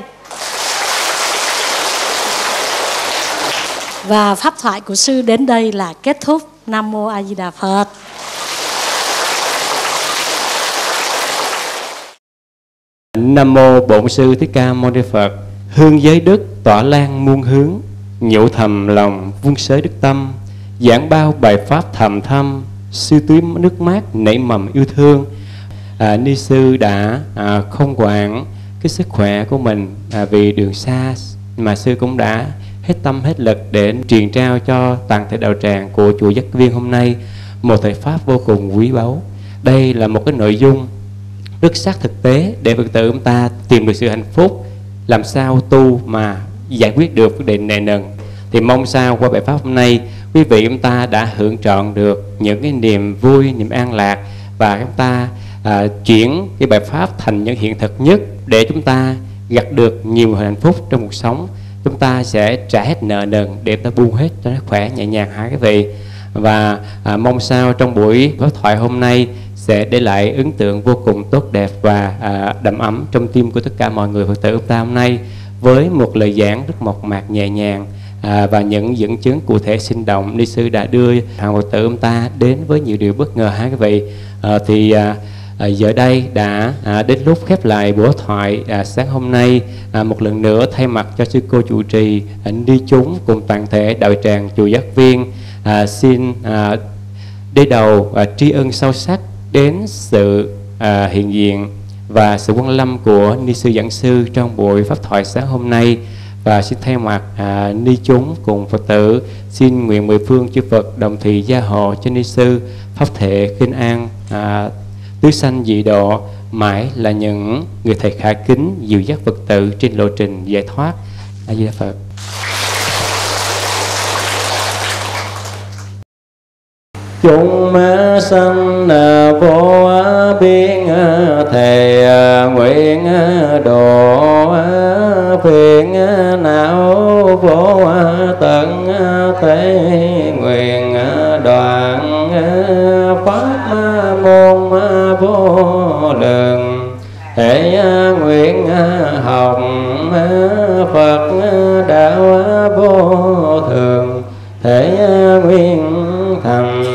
Và pháp thoại của sư đến đây là kết thúc. Nam mô a di đà phật. Nam mô Bổn sư Thích Ca Mâu Ni Phật. Hương giới đức tỏa lan muôn hướng, Nhậu thầm lòng vuông xới đức tâm, giảng bao bài pháp thầm thâm, sư tuyến nước mát nảy mầm yêu thương. À, ni sư đã à, không quản cái sức khỏe của mình à, vì đường xa mà sư cũng đã hết tâm hết lực để truyền trao cho toàn thể đạo tràng của chùa Giác Viên hôm nay một thời pháp vô cùng quý báu. Đây là một cái nội dung rất sát thực tế để Phật tử chúng ta tìm được sự hạnh phúc làm sao tu mà giải quyết được vấn đề nề nần thì mong sao qua bài pháp hôm nay quý vị chúng ta đã hưởng trọn được những cái niềm vui niềm an lạc và chúng ta à, chuyển cái bài pháp thành những hiện thực nhất để chúng ta gặt được nhiều hạnh phúc trong cuộc sống. Chúng ta sẽ trả hết nợ nần để ta buông hết cho nó khỏe nhẹ nhàng hai cái vị? Và à, mong sao trong buổi đối thoại hôm nay sẽ để lại ấn tượng vô cùng tốt đẹp và à, đậm ấm trong tim của tất cả mọi người Phật tử. Chúng ta hôm nay với một lời giảng rất mộc mạc nhẹ nhàng à, và những dẫn chứng cụ thể sinh động ni sư đã đưa hàng Phật tử chúng ta đến với nhiều điều bất ngờ hai quý vị. À, thì à, À, giờ đây đã à, đến lúc khép lại buổi thoại à, sáng hôm nay à, một lần nữa thay mặt cho sư cô chủ trì à, đi chúng cùng toàn thể đạo tràng chùa giác viên à, xin à, đi đầu à, tri ân sâu sắc đến sự à, hiện diện và sự quan lâm của ni sư giảng sư trong buổi pháp thoại sáng hôm nay. Và xin thay mặt à, ni chúng cùng phật tử xin nguyện mười phương chư phật đồng thị gia hộ cho ni sư pháp thể kinh an à, tứ sanh dị độ mãi là những người thầy khả kính dìu dắt phật tử trên lộ trình giải thoát. A di đà phật. Chúng sanh à, vô biên à, thề à, nguyện độ phiền não, vô tận thế nguyện đoạn pháp môn vô lượng. Thể nguyện học phật đạo vô thường. Thể nguyện thành